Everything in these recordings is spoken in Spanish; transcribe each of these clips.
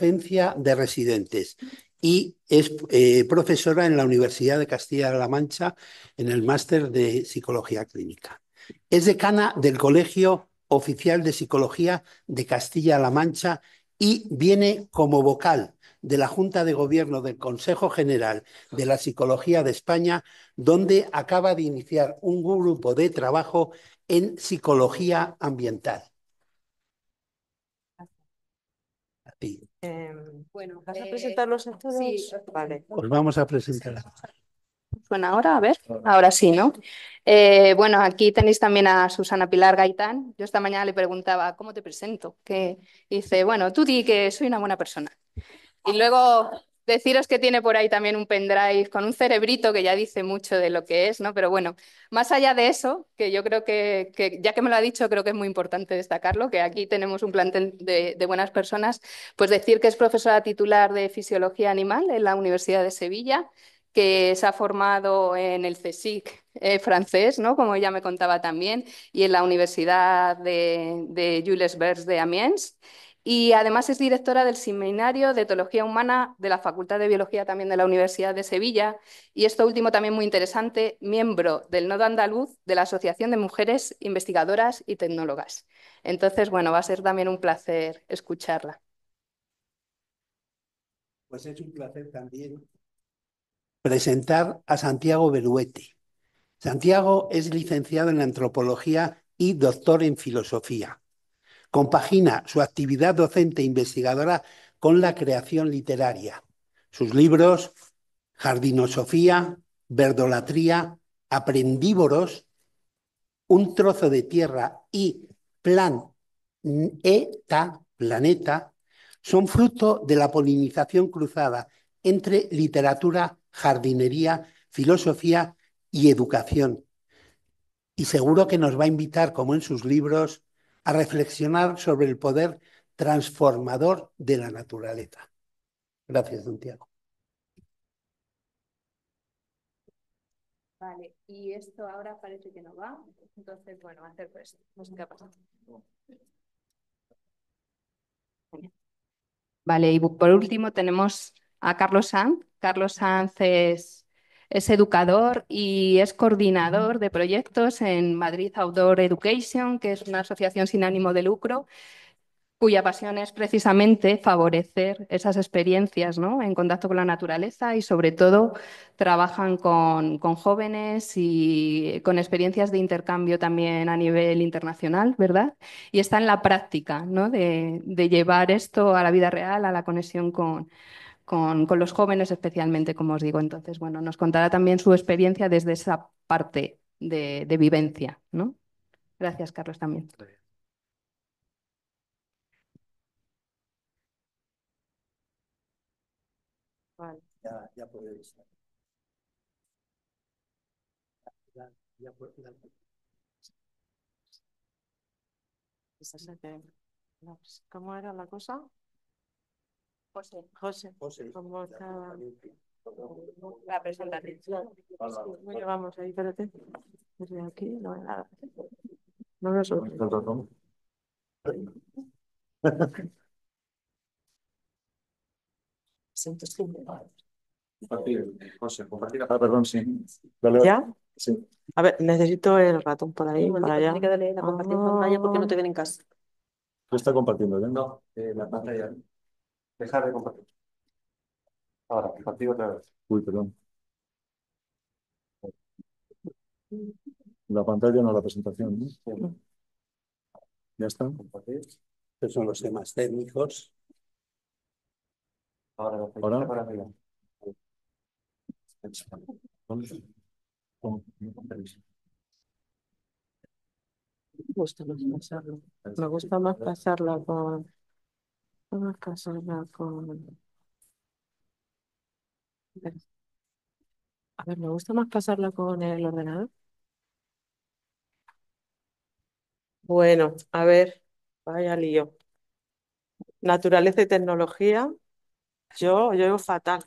docencia de residentes y es eh, profesora en la Universidad de Castilla-La Mancha en el máster de Psicología Clínica. Es decana del Colegio Oficial de Psicología de Castilla-La Mancha y viene como vocal de la Junta de Gobierno del Consejo General de la Psicología de España, donde acaba de iniciar un grupo de trabajo en psicología ambiental. Eh, bueno, ¿vas a eh, presentarlos a todos? Sí, vale. Pues vamos a presentar. Bueno, ahora, a ver, ahora sí, ¿no? Eh, bueno, aquí tenéis también a Susana Pilar Gaitán. Yo esta mañana le preguntaba, ¿cómo te presento? Que dice, bueno, tú di que soy una buena persona. Y luego deciros que tiene por ahí también un pendrive con un cerebrito que ya dice mucho de lo que es, ¿no? Pero bueno, más allá de eso, que yo creo que, ya que me lo ha dicho, creo que es muy importante destacarlo, que aquí tenemos un plantel de, buenas personas, pues decir que es profesora titular de Fisiología Animal en la Universidad de Sevilla, que se ha formado en el CSIC eh, francés, ¿no? como ella me contaba también, y en la Universidad de, de Jules Verne de Amiens. Y además es directora del Seminario de Etología Humana de la Facultad de Biología también de la Universidad de Sevilla. Y esto último también muy interesante, miembro del Nodo Andaluz de la Asociación de Mujeres Investigadoras y Tecnólogas. Entonces, bueno, va a ser también un placer escucharla. Pues es un placer también presentar a Santiago Beruete. Santiago es licenciado en antropología y doctor en filosofía. Compagina su actividad docente e investigadora con la creación literaria. Sus libros, Jardinosofía, Verdolatría, Aprendívoros, Un trozo de tierra y Plan ETA, Planeta, son fruto de la polinización cruzada entre literatura jardinería, filosofía y educación. Y seguro que nos va a invitar, como en sus libros, a reflexionar sobre el poder transformador de la naturaleza. Gracias, Santiago. Vale, y esto ahora parece que no va. Entonces, bueno, hacer pues, no sé qué ha pasado. Vale, y por último tenemos a Carlos Sanz. Carlos Sanz es, educador y es coordinador de proyectos en Madrid Outdoor Education, que es una asociación sin ánimo de lucro cuya pasión es precisamente favorecer esas experiencias ¿no? en contacto con la naturaleza y sobre todo trabajan con, jóvenes y con experiencias de intercambio también a nivel internacional, ¿verdad? Y está en la práctica ¿no? de llevar esto a la vida real, a la conexión con, con, los jóvenes especialmente, como os digo. Entonces, bueno, nos contará también su experiencia desde esa parte de, vivencia, ¿no? Gracias, Carlos, también. Vale. Ya, ya podéis. Ya, ya, ¿Cómo era la cosa? José. José. José. ¿Cómo está? La presentación. Bueno, vamos ahí, espérate. Desde aquí no hay nada. No lo soy. José, compartir. Ah, perdón, sí. ¿Ya? Sí. A ver, necesito el ratón por ahí, para allá. Tiene que darle la compartir pantalla porque no te ven en casa. ¿Qué está compartiendo? No, eh, la pantalla. Dejar de compartir. Ahora, compartir otra vez. Uy, perdón. La pantalla no la presentación. ¿no? Ya está. Compartir. Estos son los temas técnicos. Ahora, Ahora. para arriba. Me gusta más pasarlo. Me gusta más pasarla con. Vamos a con. A ver, me gusta más pasarla con el ordenador. Bueno, a ver, vaya lío. Naturaleza y tecnología. Yo, yo fatal.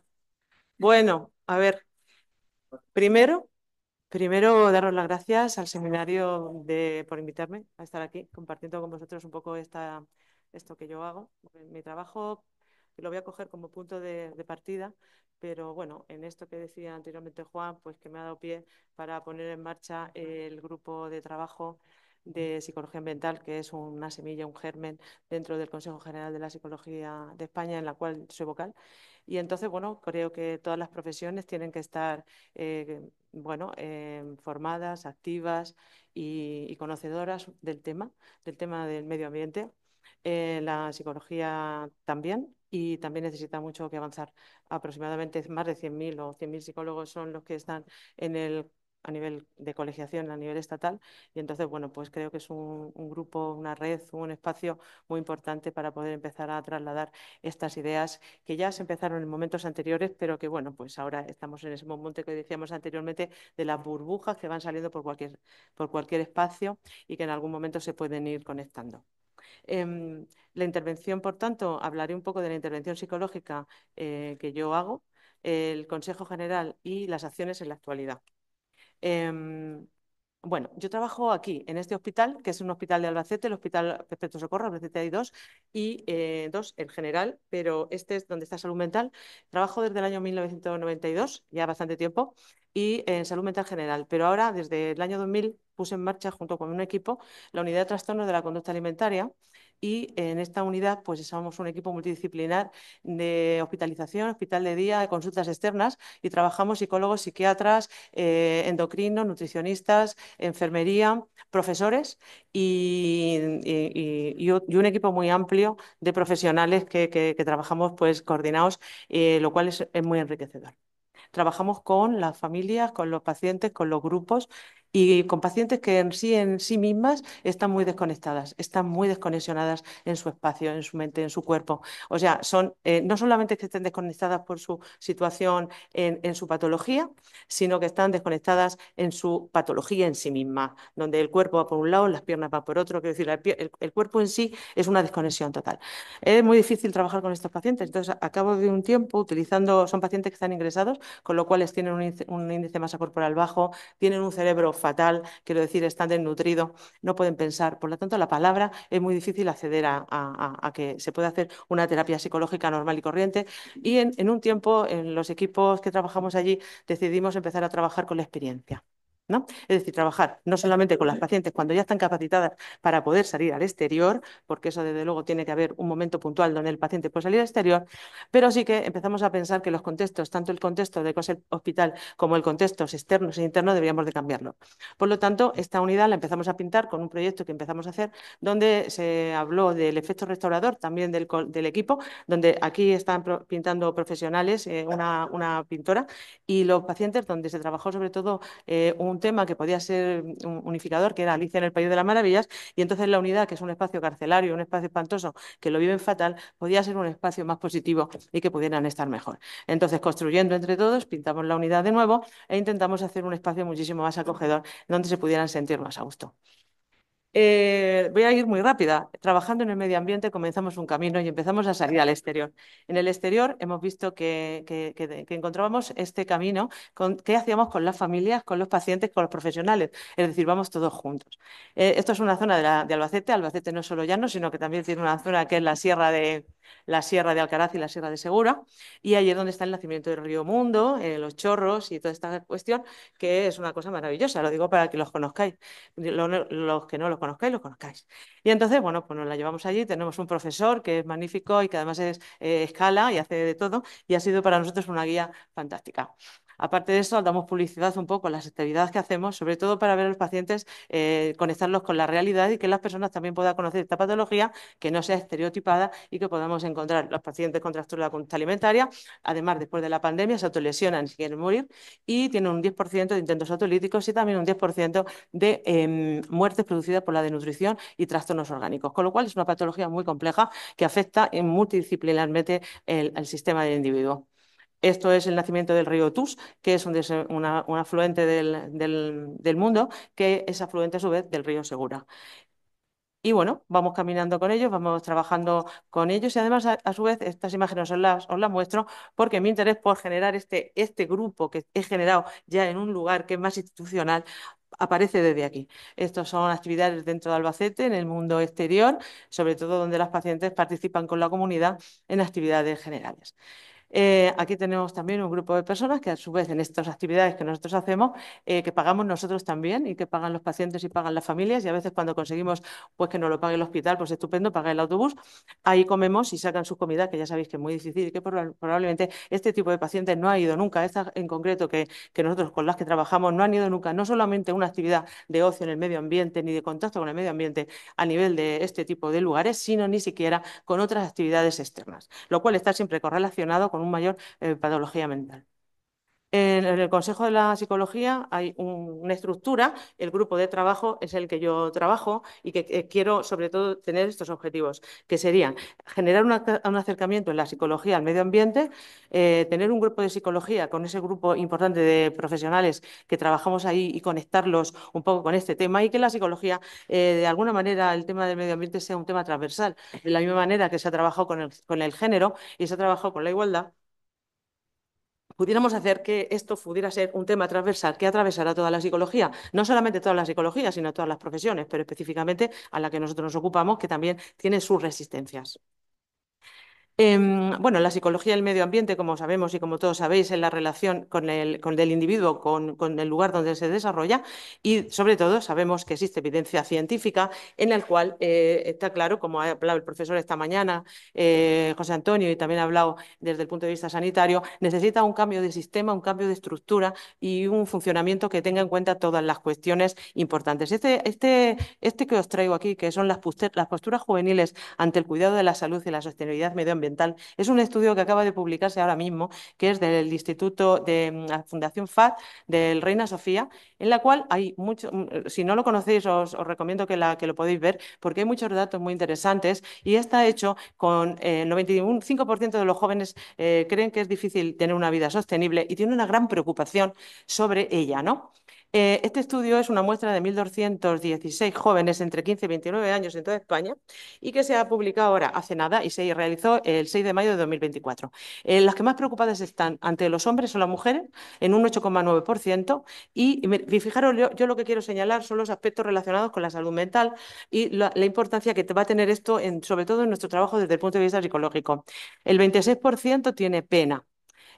Bueno, a ver. Primero, primero daros las gracias al seminario de, por invitarme a estar aquí compartiendo con vosotros un poco esta, esto que yo hago. Mi trabajo lo voy a coger como punto de, de partida, pero bueno, en esto que decía anteriormente Juan, pues que me ha dado pie para poner en marcha el grupo de trabajo de Psicología Ambiental, que es una semilla, un germen dentro del Consejo General de la Psicología de España, en la cual soy vocal. Y entonces, bueno, creo que todas las profesiones tienen que estar, eh, bueno, eh, formadas, activas y, y, conocedoras del tema, del tema del medio ambiente. Eh, la psicología también, y también necesita mucho que avanzar. Aproximadamente más de 100.000 o 100.000 psicólogos son los que están en el a nivel de colegiación, a nivel estatal, y entonces, bueno, pues creo que es un, un, grupo, una red, un espacio muy importante para poder empezar a trasladar estas ideas que ya se empezaron en momentos anteriores, pero que, bueno, pues ahora estamos en ese momento que decíamos anteriormente de las burbujas que van saliendo por cualquier, por cualquier espacio y que en algún momento se pueden ir conectando. Eh, la intervención, por tanto, hablaré un poco de la intervención psicológica eh, que yo hago, el Consejo General y las acciones en la actualidad. Eh, bueno, yo trabajo aquí, en este hospital, que es un hospital de Albacete, el Hospital Perpetuo Socorro, Albacete hay dos, y eh, dos en general, pero este es donde está salud mental. Trabajo desde el año 1992, ya bastante tiempo, y en salud mental general, pero ahora, desde el año 2000, puse en marcha, junto con un equipo, la unidad de trastornos de la conducta alimentaria, y en esta unidad pues somos un equipo multidisciplinar de hospitalización, hospital de día, consultas externas y trabajamos psicólogos, psiquiatras, eh, endocrinos, nutricionistas, enfermería, profesores y, y, y, y, un equipo muy amplio de profesionales que, que, que trabajamos pues coordinados, eh, lo cual es, es muy enriquecedor. Trabajamos con las familias, con los pacientes, con los grupos y con pacientes que en sí, en sí mismas están muy desconectadas, están muy desconexionadas en su espacio, en su mente, en su cuerpo. O sea, son eh, no solamente que estén desconectadas por su situación en, su patología, sino que están desconectadas en su patología en sí misma, donde el cuerpo va por un lado, las piernas van por otro, quiero decir, el, cuerpo en sí es una desconexión total. Es muy difícil trabajar con estos pacientes, entonces a cabo de un tiempo utilizando, son pacientes que están ingresados, con lo cual tienen un un índice de masa corporal bajo, tienen un cerebro fatal, quiero decir, están desnutridos, no pueden pensar. Por lo tanto, la palabra es muy difícil acceder a, que se pueda hacer una terapia psicológica normal y corriente. Y en un tiempo, en los equipos que trabajamos allí, decidimos empezar a trabajar con la experiencia. ¿No? Es decir, trabajar no solamente con las pacientes cuando ya están capacitadas para poder salir al exterior, porque eso desde luego tiene que haber un momento puntual donde el paciente puede salir al exterior, pero sí que empezamos a pensar que los contextos, tanto el contexto de el hospital como el contexto externos e internos, deberíamos de cambiarlo. Por lo tanto, esta unidad la empezamos a pintar con un proyecto que empezamos a hacer, donde se habló del efecto restaurador también del, del equipo, donde aquí están pro, pintando profesionales, eh, una, una, pintora, y los pacientes, donde se trabajó sobre todo eh, un tema que podía ser un unificador, que era Alicia en el País de las Maravillas, y entonces la unidad, que es un espacio carcelario, un espacio espantoso, que lo viven fatal, podía ser un espacio más positivo y que pudieran estar mejor. Entonces, construyendo entre todos, pintamos la unidad de nuevo e intentamos hacer un espacio muchísimo más acogedor, donde se pudieran sentir más a gusto. Eh, voy a ir muy rápida. Trabajando en el medio ambiente comenzamos un camino y empezamos a salir al exterior. En el exterior hemos visto que, encontrábamos este camino, con, ¿qué hacíamos con las familias, con los pacientes, con los profesionales? Es decir, vamos todos juntos. Eh, esto es una zona de, la, de, Albacete. Albacete no es solo llano, sino que también tiene una zona que es la sierra de, la sierra de Alcaraz y la sierra de Segura. Y ahí es donde está el nacimiento del río Mundo, eh, los chorros y toda esta cuestión, que es una cosa maravillosa. Lo digo para que los conozcáis. Los que no los conozcáis, lo conozcáis. Y entonces, bueno, pues nos la llevamos allí, tenemos un profesor que es magnífico y que además es eh, escala y hace de todo, y ha sido para nosotros una guía fantástica. Aparte de eso, damos publicidad un poco a las actividades que hacemos, sobre todo para ver a los pacientes, eh, conectarlos con la realidad y que las personas también puedan conocer esta patología, que no sea estereotipada y que podamos encontrar los pacientes con trastorno la alimentaria. Además, después de la pandemia, se autolesionan si quieren morir y tienen un 10% de intentos autolíticos y también un 10% de eh, muertes producidas por la desnutrición y trastornos orgánicos. Con lo cual, es una patología muy compleja que afecta multidisciplinarmente el, el sistema del individuo. Esto es el nacimiento del río Tus, que es un, afluente del, mundo, que es afluente a su vez del río Segura. Y bueno, vamos caminando con ellos, vamos trabajando con ellos y además a, su vez estas imágenes os las, las, muestro porque mi interés por generar este, este grupo que he generado ya en un lugar que es más institucional aparece desde aquí. Estas son actividades dentro de Albacete, en el mundo exterior, sobre todo donde las pacientes participan con la comunidad en actividades generales. Eh, aquí tenemos también un grupo de personas que a su vez en estas actividades que nosotros hacemos, eh, que pagamos nosotros también y que pagan los pacientes y pagan las familias y a veces cuando conseguimos pues que nos lo pague el hospital, pues estupendo, paga el autobús, ahí comemos y sacan su comida, que ya sabéis que es muy difícil y que probablemente este tipo de pacientes no ha ido nunca, esta en concreto que, que nosotros con las que trabajamos no han ido nunca, no solamente una actividad de ocio en el medio ambiente ni de contacto con el medio ambiente a nivel de este tipo de lugares, sino ni siquiera con otras actividades externas, lo cual está siempre correlacionado con mayor eh, patología mental. En, el Consejo de la Psicología hay una estructura, el grupo de trabajo es el que yo trabajo y que quiero sobre todo tener estos objetivos, que serían generar un acercamiento en la psicología al medio ambiente, eh, tener un grupo de psicología con ese grupo importante de profesionales que trabajamos ahí y conectarlos un poco con este tema y que la psicología, eh, de alguna manera, el tema del medio ambiente sea un tema transversal, de la misma manera que se ha trabajado con el, con el género y se ha trabajado con la igualdad pudiéramos hacer que esto pudiera ser un tema transversal que atravesara toda la psicología, no solamente toda la psicología, sino todas las profesiones, pero específicamente a la que nosotros nos ocupamos, que también tiene sus resistencias. Em, bueno, la psicología del medio ambiente, como sabemos y como todos sabéis, es la relación con el, con el individuo, con, con, el lugar donde se desarrolla y, sobre todo, sabemos que existe evidencia científica en la cual eh, está claro, como ha hablado el profesor esta mañana, eh, José Antonio, y también ha hablado desde el punto de vista sanitario, necesita un cambio de sistema, un cambio de estructura y un funcionamiento que tenga en cuenta todas las cuestiones importantes. Este, este, este que os traigo aquí, que son las posturas juveniles ante el cuidado de la salud y la sostenibilidad medioambiental, es un estudio que acaba de publicarse ahora mismo, que es del Instituto de mm, la Fundación FAD del Reina Sofía, en la cual hay mucho, mm, si no lo conocéis, os, recomiendo que, la, lo podéis ver, porque hay muchos datos muy interesantes y está hecho con eh, 95% de los jóvenes eh, creen que es difícil tener una vida sostenible y tiene una gran preocupación sobre ella, ¿no? Eh, este estudio es una muestra de 1.216 jóvenes entre 15 y 29 años en toda España y que se ha publicado ahora hace nada y se realizó el 6 de mayo de 2024. Eh, las que más preocupadas están ante los hombres son las mujeres en un 8,9% y, fijaros, yo, lo que quiero señalar son los aspectos relacionados con la salud mental y la, importancia que va a tener esto, sobre todo en nuestro trabajo desde el punto de vista psicológico. El 26% tiene pena,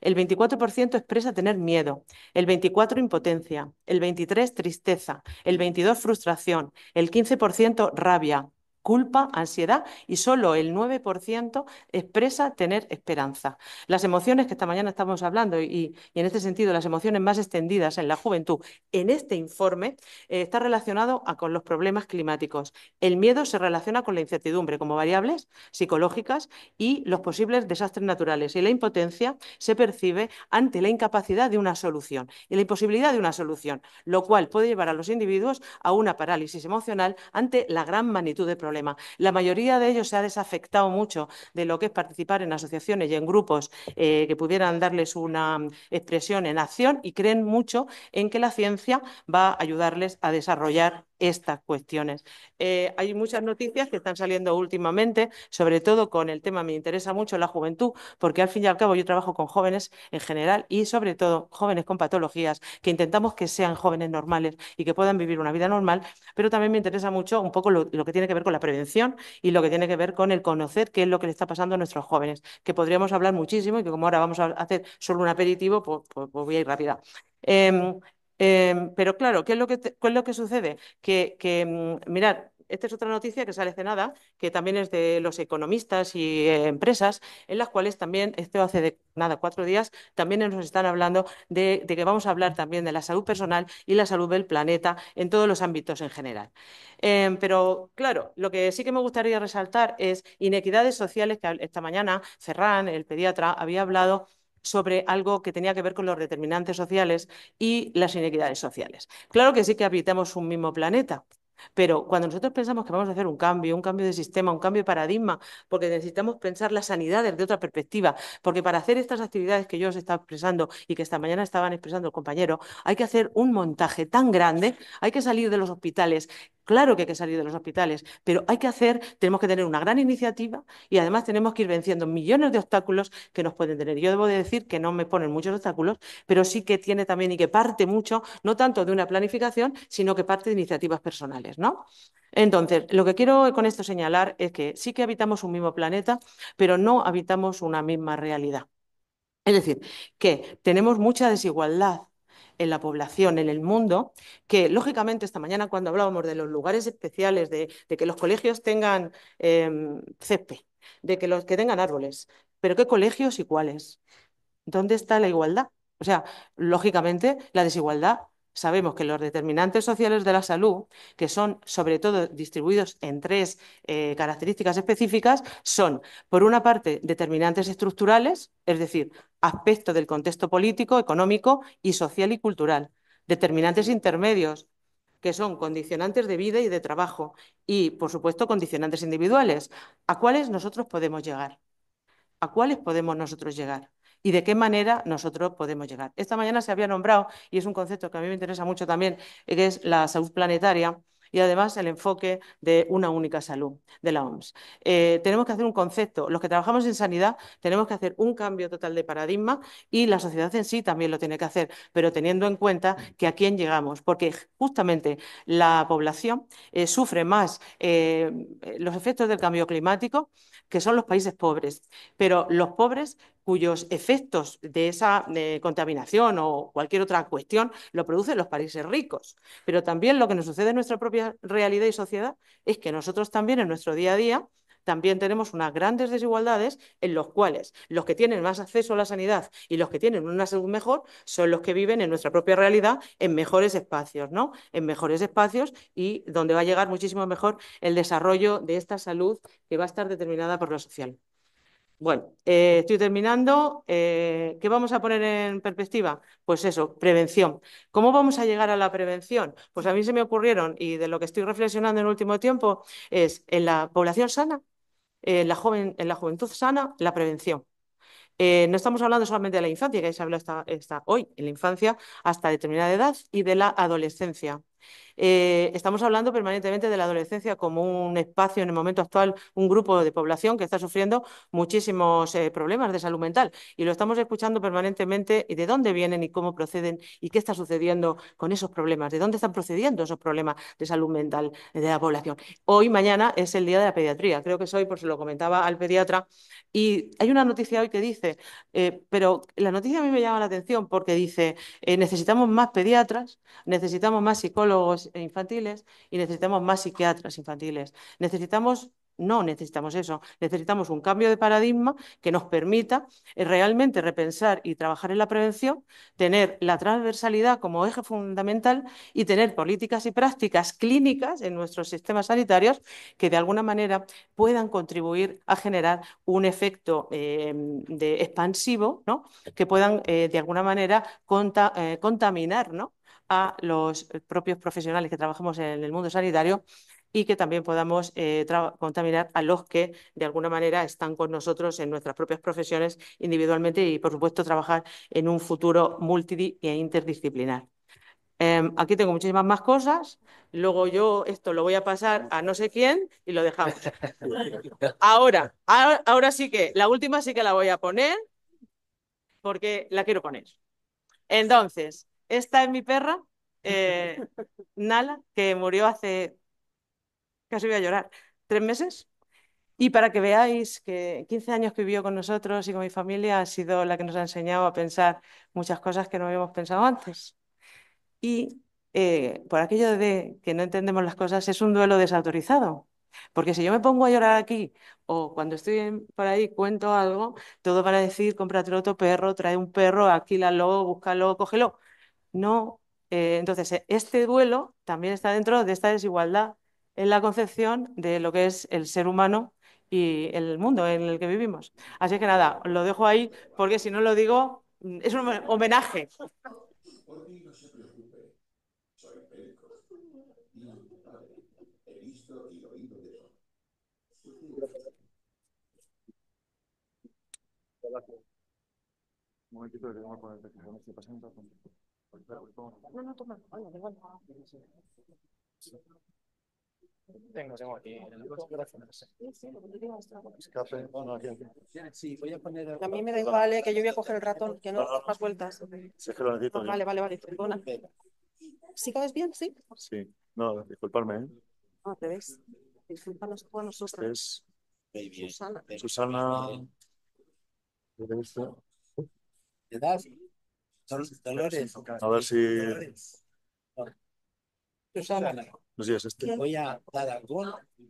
el 24% expresa tener miedo, el 24% impotencia, el 23% tristeza, el 22% frustración, el 15% rabia, culpa, ansiedad y solo el 9% expresa tener esperanza. Las emociones que esta mañana estamos hablando y, en este sentido las emociones más extendidas en la juventud en este informe eh, está relacionado con los problemas climáticos. El miedo se relaciona con la incertidumbre como variables psicológicas y los posibles desastres naturales y la impotencia se percibe ante la incapacidad de una solución y la imposibilidad de una solución, lo cual puede llevar a los individuos a una parálisis emocional ante la gran magnitud de problemas la mayoría de ellos se ha desafectado mucho de lo que es participar en asociaciones y en grupos eh, que pudieran darles una mm, expresión en acción y creen mucho en que la ciencia va a ayudarles a desarrollar estas cuestiones. Eh, hay muchas noticias que están saliendo últimamente, sobre todo con el tema, me interesa mucho la juventud, porque al fin y al cabo yo trabajo con jóvenes en general y sobre todo jóvenes con patologías, que intentamos que sean jóvenes normales y que puedan vivir una vida normal, pero también me interesa mucho un poco lo, que tiene que ver con la prevención y lo que tiene que ver con el conocer qué es lo que le está pasando a nuestros jóvenes, que podríamos hablar muchísimo y que como ahora vamos a hacer solo un aperitivo, pues, pues, pues voy a ir rápida. Em, Em, pero claro, ¿qué es lo que, lo que sucede? Que, que mm, mirad, esta es otra noticia que sale hace nada, que también es de los economistas y eh, empresas, en las cuales también, esto hace de nada, cuatro días, también nos están hablando de, que vamos a hablar también de la salud personal y la salud del planeta en todos los ámbitos en general. Em, pero claro, lo que sí que me gustaría resaltar es inequidades sociales, que esta mañana Ferran, el pediatra, había hablado sobre algo que tenía que ver con los determinantes sociales y las inequidades sociales. Claro que sí que habitamos un mismo planeta, pero cuando nosotros pensamos que vamos a hacer un cambio, un cambio de sistema, un cambio de paradigma, porque necesitamos pensar la sanidad desde otra perspectiva, porque para hacer estas actividades que yo os estaba expresando y que esta mañana estaban expresando el compañero, hay que hacer un montaje tan grande, hay que salir de los hospitales Claro que hay que salir de los hospitales, pero hay que hacer, tenemos que tener una gran iniciativa y además tenemos que ir venciendo millones de obstáculos que nos pueden tener. Yo debo de decir que no me ponen muchos obstáculos, pero sí que tiene también y que parte mucho, no tanto de una planificación, sino que parte de iniciativas personales, ¿no? Entonces, lo que quiero con esto señalar es que sí que habitamos un mismo planeta, pero no habitamos una misma realidad. Es decir, que tenemos mucha desigualdad en la población, en el mundo, que lógicamente esta mañana cuando hablábamos de los lugares especiales, de, que los colegios tengan eh, césped, de que los que tengan árboles, pero ¿qué colegios y cuáles? ¿Dónde está la igualdad? O sea, lógicamente la desigualdad sabemos que los determinantes sociales de la salud, que son sobre todo distribuidos en tres eh, características específicas, son, por una parte, determinantes estructurales, es decir, aspectos del contexto político, económico y social y cultural. Determinantes intermedios, que son condicionantes de vida y de trabajo, y, por supuesto, condicionantes individuales, a cuáles nosotros podemos llegar. ¿A cuáles podemos nosotros llegar? Y de qué manera nosotros podemos llegar. Esta mañana se había nombrado, y es un concepto que a mí me interesa mucho también, que es la salud planetaria y además el enfoque de una única salud de la OMS. Eh, tenemos que hacer un concepto, los que trabajamos en sanidad tenemos que hacer un cambio total de paradigma y la sociedad en sí también lo tiene que hacer, pero teniendo en cuenta que a quién llegamos, porque justamente la población eh, sufre más eh, los efectos del cambio climático que son los países pobres, pero los pobres cuyos efectos de esa contaminación o cualquier otra cuestión lo producen los países ricos. Pero también lo que nos sucede en nuestra propia realidad y sociedad es que nosotros también en nuestro día a día también tenemos unas grandes desigualdades en los cuales los que tienen más acceso a la sanidad y los que tienen una salud mejor son los que viven en nuestra propia realidad en mejores espacios, ¿no? En mejores espacios y donde va a llegar muchísimo mejor el desarrollo de esta salud que va a estar determinada por lo social. Bueno, eh, estoy terminando. Eh, ¿Qué vamos a poner en perspectiva? Pues eso, prevención. ¿Cómo vamos a llegar a la prevención? Pues a mí se me ocurrieron, y de lo que estoy reflexionando en el último tiempo, es en la población sana, en la, joven, en la juventud sana, la prevención. Eh, no estamos hablando solamente de la infancia, que se habla esta, hoy, en la infancia hasta determinada edad, y de la adolescencia. Eh, estamos hablando permanentemente de la adolescencia como un espacio en el momento actual, un grupo de población que está sufriendo muchísimos eh, problemas de salud mental. Y lo estamos escuchando permanentemente de dónde vienen y cómo proceden y qué está sucediendo con esos problemas, de dónde están procediendo esos problemas de salud mental de la población. Hoy, mañana, es el día de la pediatría, creo que soy, por si lo comentaba al pediatra, y hay una noticia hoy que dice, eh, pero la noticia a mí me llama la atención porque dice, necesitamos más pediatras, necesitamos más psicólogos infantiles y necesitamos más psiquiatras infantiles. Necesitamos no necesitamos eso, necesitamos un cambio de paradigma que nos permita eh, realmente repensar y trabajar en la prevención, tener la transversalidad como eje fundamental y tener políticas y prácticas clínicas en nuestros sistemas sanitarios que de alguna manera puedan contribuir a generar un efecto em, de expansivo, ¿no? que puedan eh, de alguna manera eh, contaminar ¿no? A los propios profesionales que trabajamos en el mundo sanitario y que también podamos eh, contaminar a los que de alguna manera están con nosotros en nuestras propias profesiones individualmente y, por supuesto, trabajar en un futuro multi e interdisciplinar. Em, aquí tengo muchísimas más cosas. Luego yo esto lo voy a pasar a no sé quién y lo dejamos. Ahora, ahora sí que, la última sí que la voy a poner porque la quiero poner. Entonces, esta es mi perra, eh, Nala, que murió hace, casi voy a llorar, tres meses. Y para que veáis que 15 años que vivió con nosotros y con mi familia ha sido la que nos ha enseñado a pensar muchas cosas que no habíamos pensado antes. Y eh, por aquello de que no entendemos las cosas, es un duelo desautorizado. Porque si yo me pongo a llorar aquí o cuando estoy por ahí cuento algo, todo van a decir, cómprate otro perro, trae un perro, alquílalo, búscalo, cógelo no. Eh, entonces, e, este duelo también está dentro de esta desigualdad en la concepción de lo que es el ser humano y el mundo en el que vivimos. Así que nada, lo dejo ahí porque si no lo digo, mm, es un homenaje. Un momentito que tengo que poner. No, no, toma. Oye, igual. Tengo, tengo aquí. Escape. Oh, no, aquí, aquí. Sí, voy a poner. A mí me da igual, eh, que yo voy a coger el ratón, que no Ah, ah. más vueltas. Si es que lo necesito yo. Vale, vale, vale. Perdona. ¿Sí cabes bien? Sí. Sí. No, disculparme, ¿eh? No, te ves. Discúlpanos por nosotros. Es Muy bien. Susana. Susana. ¿qué te gusta? ¿Te das? Dol- Dolores. A ver si. No sé si es este. Te voy a dar algo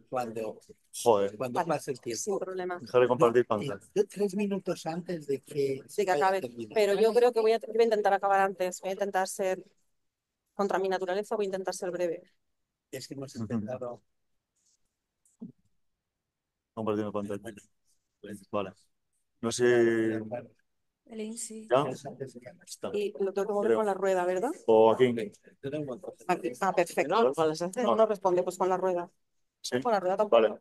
cuando, Joder. cuando Vale. pase el tiempo. Sin problema. Dejar de compartir Eh, pantalla. Tres minutos antes de que, Sí, que acabe. Pero yo creo que voy a, voy a intentar acabar antes. Voy a intentar ser contra mi naturaleza, voy a intentar ser breve. Es que hemos intentado. Compartiendo pantalla. Bueno, pues, Vale. No sé. Sí. Y lo tengo que mover Creo. con la rueda, ¿verdad? O aquí. Aquí. Ah, perfecto. No, No, no responde, pues con la rueda. Sí. Con la rueda tampoco. Vale.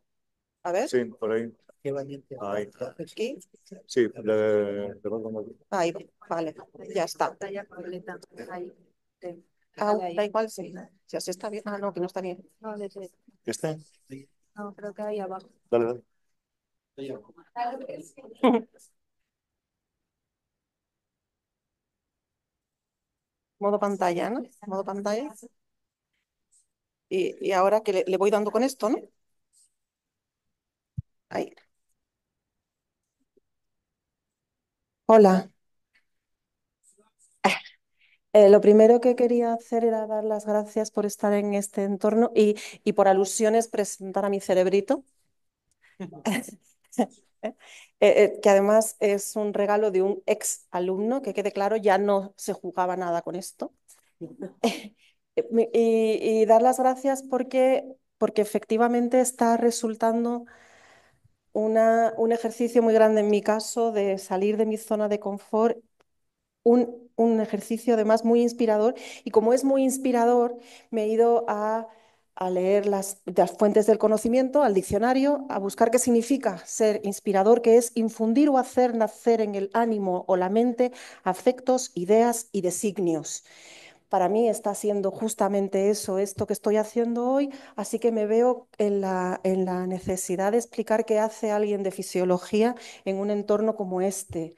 A ver. Sí, por ahí. Qué valiente. Ahí. Aquí. Sí, le, le pongo aquí. Ahí. Vale. Ya está. Ah, da igual, sí. Si así está bien. Ah, no, que no está bien. ¿Este? No, creo que ahí abajo. Dale, dale. Modo pantalla, ¿no? Modo pantalla. Y, y ahora que le, voy dando con esto, ¿no? Ahí. Hola. Eh, lo primero que quería hacer era dar las gracias por estar en este entorno y, y por alusiones presentar a mi cerebrito, Eh, eh, que además es un regalo de un ex alumno, que quede claro, ya no se jugaba nada con esto. Eh, Y, y dar las gracias porque, porque efectivamente está resultando una, un ejercicio muy grande en mi caso de salir de mi zona de confort un, un ejercicio además muy inspirador y como es muy inspirador, me he ido a, a leer las, las fuentes del conocimiento, al diccionario, a buscar qué significa ser inspirador, que es infundir o hacer nacer en el ánimo o la mente afectos, ideas y designios. Para mí está siendo justamente eso, esto que estoy haciendo hoy, así que me veo en la, en la necesidad de explicar qué hace alguien de fisiología en un entorno como este.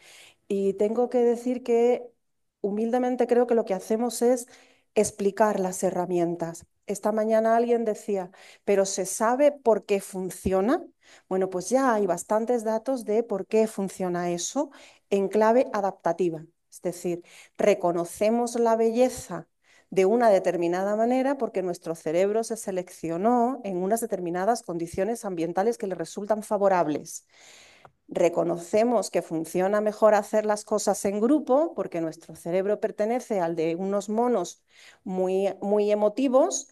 Y tengo que decir que humildemente creo que lo que hacemos es explicar las herramientas. Esta mañana alguien decía, pero ¿se sabe por qué funciona? Bueno, pues ya hay bastantes datos de por qué funciona eso en clave adaptativa. Es decir, reconocemos la belleza de una determinada manera porque nuestro cerebro se seleccionó en unas determinadas condiciones ambientales que le resultan favorables reconocemos que funciona mejor hacer las cosas en grupo porque nuestro cerebro pertenece al de unos monos muy, muy emotivos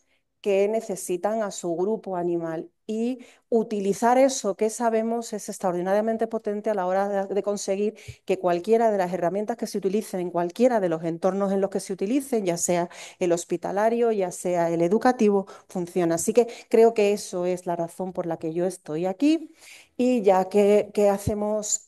que necesitan a su grupo animal. Y utilizar eso que sabemos es extraordinariamente potente a la hora de, conseguir que cualquiera de las herramientas que se utilicen en cualquiera de los entornos en los que se utilicen, ya sea el hospitalario, ya sea el educativo, funcione. Así que creo que eso es la razón por la que yo estoy aquí. Y ya que hacemos,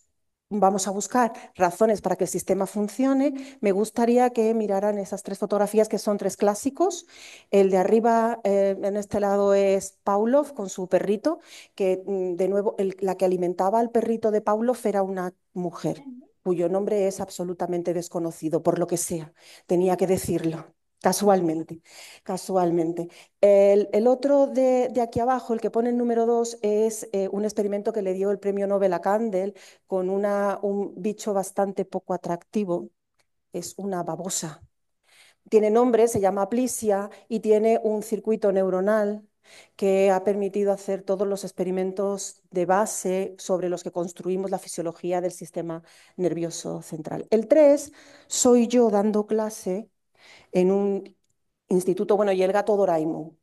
vamos a buscar razones para que el sistema funcione, me gustaría que miraran esas tres fotografías que son tres clásicos. El de arriba, eh, en este lado, es Pavlov con su perrito, que mm, de nuevo, el- la que alimentaba al perrito de Pavlov era una mujer cuyo nombre es absolutamente desconocido, por lo que sea. Tenía que decirlo. Casualmente, casualmente. El, el otro de, de aquí abajo, el que pone el número dos, es eh, un experimento que le dio el premio Nobel a Candel con una, un bicho bastante poco atractivo. Es una babosa. Tiene nombre, se llama Aplisia y tiene un circuito neuronal que ha permitido hacer todos los experimentos de base sobre los que construimos la fisiología del sistema nervioso central. El 3 soy yo dando clase en un instituto, bueno, y el gato Doraemon,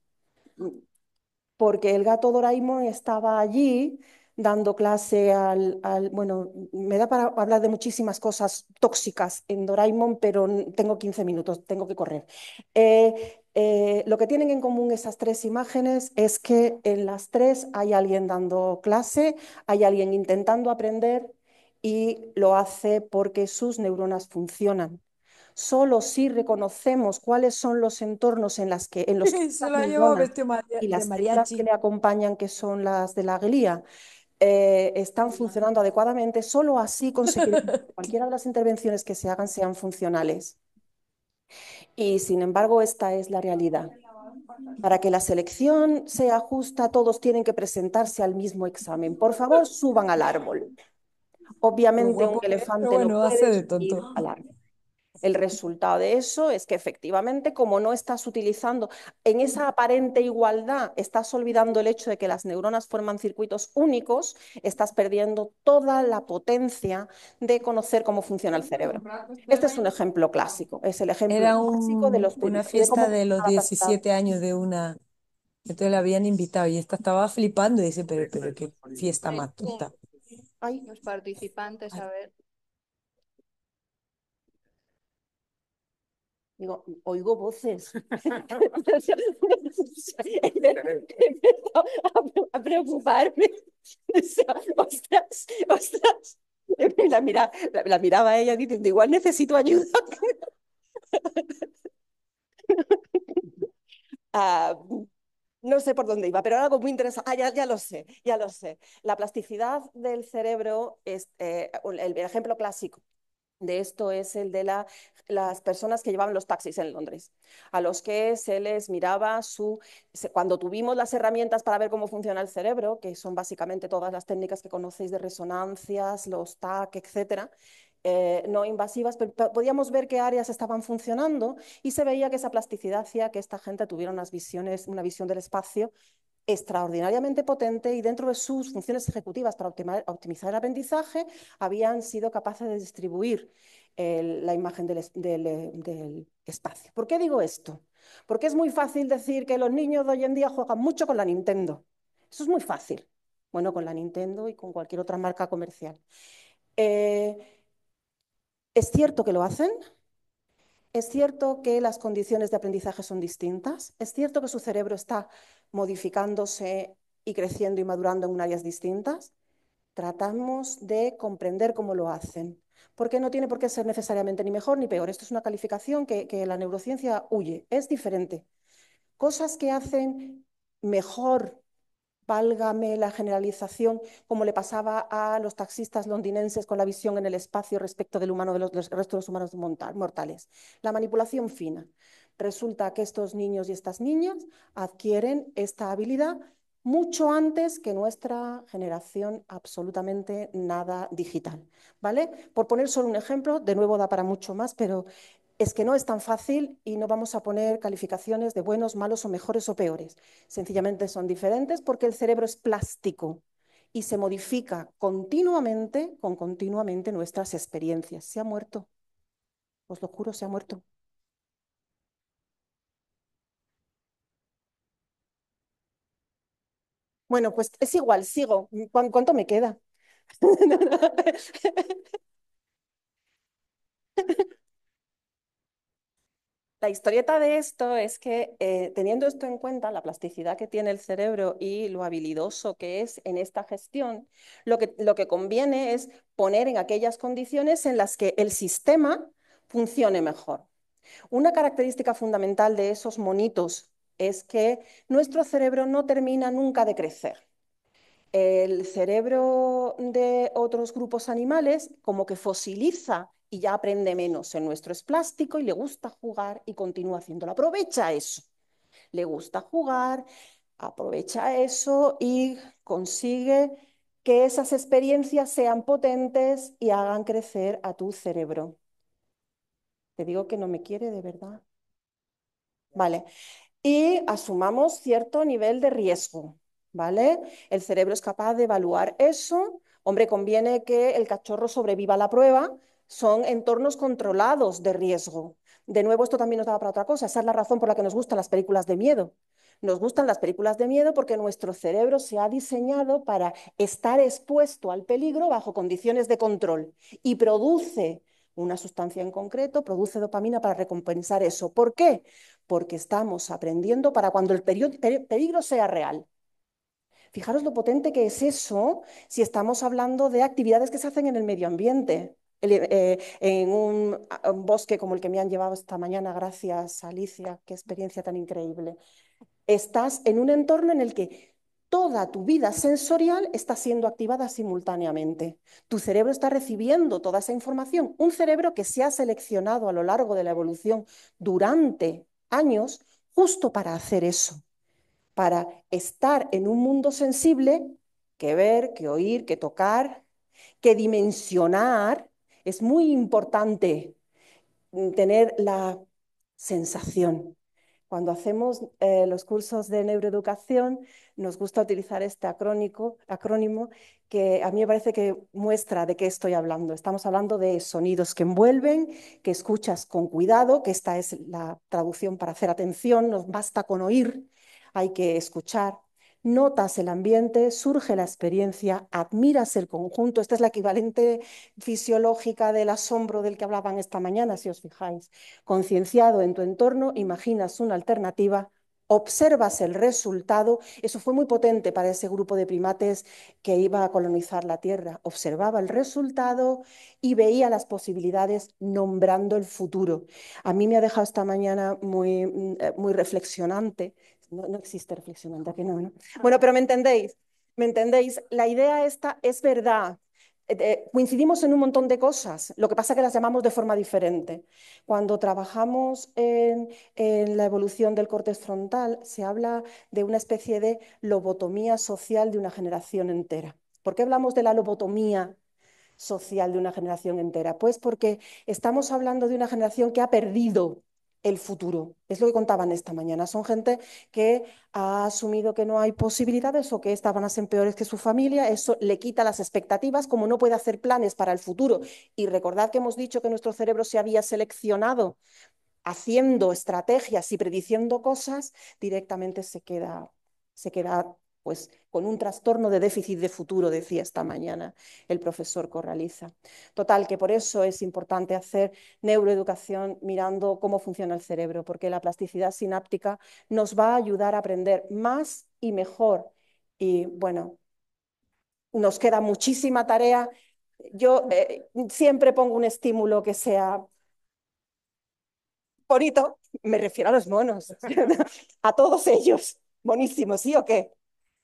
porque el gato Doraemon estaba allí dando clase al, bueno, me da para hablar de muchísimas cosas tóxicas en Doraemon, pero tengo 15 minutos, tengo que correr. Eh, eh, lo que tienen en común esas tres imágenes es que en las tres hay alguien dando clase, hay alguien intentando aprender y lo hace porque sus neuronas funcionan. Solo si reconocemos cuáles son los entornos en, las que, en los que Se y las que le acompañan, que son las de la glía, eh, están funcionando adecuadamente, solo así conseguiremos que cualquiera de las intervenciones que se hagan sean funcionales. Y sin embargo, esta es la realidad. Para que la selección sea justa, todos tienen que presentarse al mismo examen. Por favor, suban al árbol. Obviamente, un elefante no bueno, hace de puede subir al árbol. El resultado de eso es que efectivamente, como no estás utilizando en esa aparente igualdad, estás olvidando el hecho de que las neuronas forman circuitos únicos, estás perdiendo toda la potencia de conocer cómo funciona el cerebro. Este es un ejemplo clásico, es el ejemplo Era clásico de un- los una de fiesta de los funciona la capacidad 17 años de una. Entonces la habían invitado y esta estaba flipando y dice, pero, pero qué fiesta más tonta. Ay, Los participantes, a ver. Digo, oigo voces. Empiezo a, preocuparme. Ostras, ostras. La, mira, la, la miraba a ella diciendo, igual necesito ayuda. Ah, no sé por dónde iba, pero era algo muy interesante. Ah, ya, ya lo sé, ya lo sé. La plasticidad del cerebro es eh, el, el ejemplo clásico de esto es el de la, las personas que llevaban los taxis en Londres, a los que se les miraba su... Cuando tuvimos las herramientas para ver cómo funciona el cerebro, que son básicamente todas las técnicas que conocéis de resonancias, los TAC, etcétera, eh, no invasivas, pero po- podíamos ver qué áreas estaban funcionando y se veía que esa plasticidad hacía que esta gente tuviera unas visiones, una visión del espacio extraordinariamente potente y dentro de sus funciones ejecutivas para optimizar el aprendizaje habían sido capaces de distribuir la imagen eh, del espacio. ¿Por qué digo esto? Porque es muy fácil decir que los niños de hoy en día juegan mucho con la Nintendo. Eso es muy fácil. Bueno, con la Nintendo y con cualquier otra marca comercial. Eh, ¿es cierto que lo hacen? ¿Es cierto que las condiciones de aprendizaje son distintas? ¿Es cierto que su cerebro está modificándose y creciendo y madurando en áreas distintas? Tratamos de comprender cómo lo hacen, porque no tiene por qué ser necesariamente ni mejor ni peor. Esto es una calificación que, que la neurociencia huye, es diferente. Cosas que hacen mejor válgame la generalización, como le pasaba a los taxistas londinenses con la visión en el espacio respecto del humano de los, resto de los humanos mortales. La manipulación fina. Resulta que estos niños y estas niñas adquieren esta habilidad mucho antes que nuestra generación absolutamente nada digital, ¿vale? Por poner solo un ejemplo, de nuevo da para mucho más, pero es que no es tan fácil y no vamos a poner calificaciones de buenos, malos o mejores o peores. Sencillamente son diferentes porque el cerebro es plástico y se modifica continuamente con continuamente nuestras experiencias. Se ha muerto. Os lo juro, se ha muerto. Bueno, pues es igual, sigo. ¿Cuán- ¿Cuánto me queda? La historieta de esto es que eh, teniendo esto en cuenta, la plasticidad que tiene el cerebro y lo habilidoso que es en esta gestión, lo que, lo que conviene es poner en aquellas condiciones en las que el sistema funcione mejor. Una característica fundamental de esos monitos es que nuestro cerebro no termina nunca de crecer. El cerebro de otros grupos animales como que fosiliza y ya aprende menos. El nuestro es plástico y le gusta jugar y continúa haciéndolo. Aprovecha eso. Le gusta jugar, aprovecha eso y consigue que esas experiencias sean potentes y hagan crecer a tu cerebro. Te digo que no me quiere de verdad. Vale. Y asumamos cierto nivel de riesgo, ¿vale? El cerebro es capaz de evaluar eso. Hombre, conviene que el cachorro sobreviva a la prueba. Son entornos controlados de riesgo. De nuevo, esto también nos da para otra cosa. Esa es la razón por la que nos gustan las películas de miedo. Nos gustan las películas de miedo porque nuestro cerebro se ha diseñado para estar expuesto al peligro bajo condiciones de control y produce una sustancia en concreto, produce dopamina para recompensar eso. ¿Por qué? Porque estamos aprendiendo para cuando el peligro sea real. Fijaros lo potente que es eso si estamos hablando de actividades que se hacen en el medio ambiente. Eh, en un, un bosque como el que me han llevado esta mañana, gracias Alicia, qué experiencia tan increíble. Estás en un entorno en el que toda tu vida sensorial está siendo activada simultáneamente. Tu cerebro está recibiendo toda esa información. Un cerebro que se ha seleccionado a lo largo de la evolución durante años justo para hacer eso, para estar en un mundo sensible que ver, que oír, que tocar, que dimensionar. Es muy importante tener la sensación. Cuando hacemos eh, los cursos de neuroeducación, nos gusta utilizar este acrónimo que a mí me parece que muestra de qué estoy hablando. Estamos hablando de sonidos que envuelven, que escuchas con cuidado, que esta es la traducción para hacer atención, no basta con oír, hay que escuchar. Notas el ambiente, surge la experiencia, admiras el conjunto. Esta es la equivalente fisiológica del asombro del que hablaban esta mañana, si os fijáis. Concienciado en tu entorno, imaginas una alternativa, observas el resultado. Eso fue muy potente para ese grupo de primates que iba a colonizar la Tierra. Observaba el resultado y veía las posibilidades nombrando el futuro. A mí me ha dejado esta mañana muy, mm, eh, muy reflexionante no, existe reflexionante, aquí no, no. Bueno, pero me entendéis, me entendéis. La idea esta es verdad. Eh, coincidimos en un montón de cosas, lo que pasa es que las llamamos de forma diferente. Cuando trabajamos en, en la evolución del corte frontal, se habla de una especie de lobotomía social de una generación entera. ¿Por qué hablamos de la lobotomía social de una generación entera? Pues porque estamos hablando de una generación que ha perdido el futuro. Es lo que contaban esta mañana. Son gente que ha asumido que no hay posibilidades o que estaban a ser peores que su familia. Eso le quita las expectativas, como no puede hacer planes para el futuro. Y recordad que hemos dicho que nuestro cerebro se había seleccionado haciendo estrategias y prediciendo cosas, directamente se queda, se queda pues con un trastorno de déficit de futuro, decía esta mañana el profesor Corraliza. Total, que por eso es importante hacer neuroeducación mirando cómo funciona el cerebro, porque la plasticidad sináptica nos va a ayudar a aprender más y mejor. Y bueno, nos queda muchísima tarea. Yo eh, siempre pongo un estímulo que sea bonito, me refiero a los monos, a todos ellos. Buenísimo, ¿sí o qué?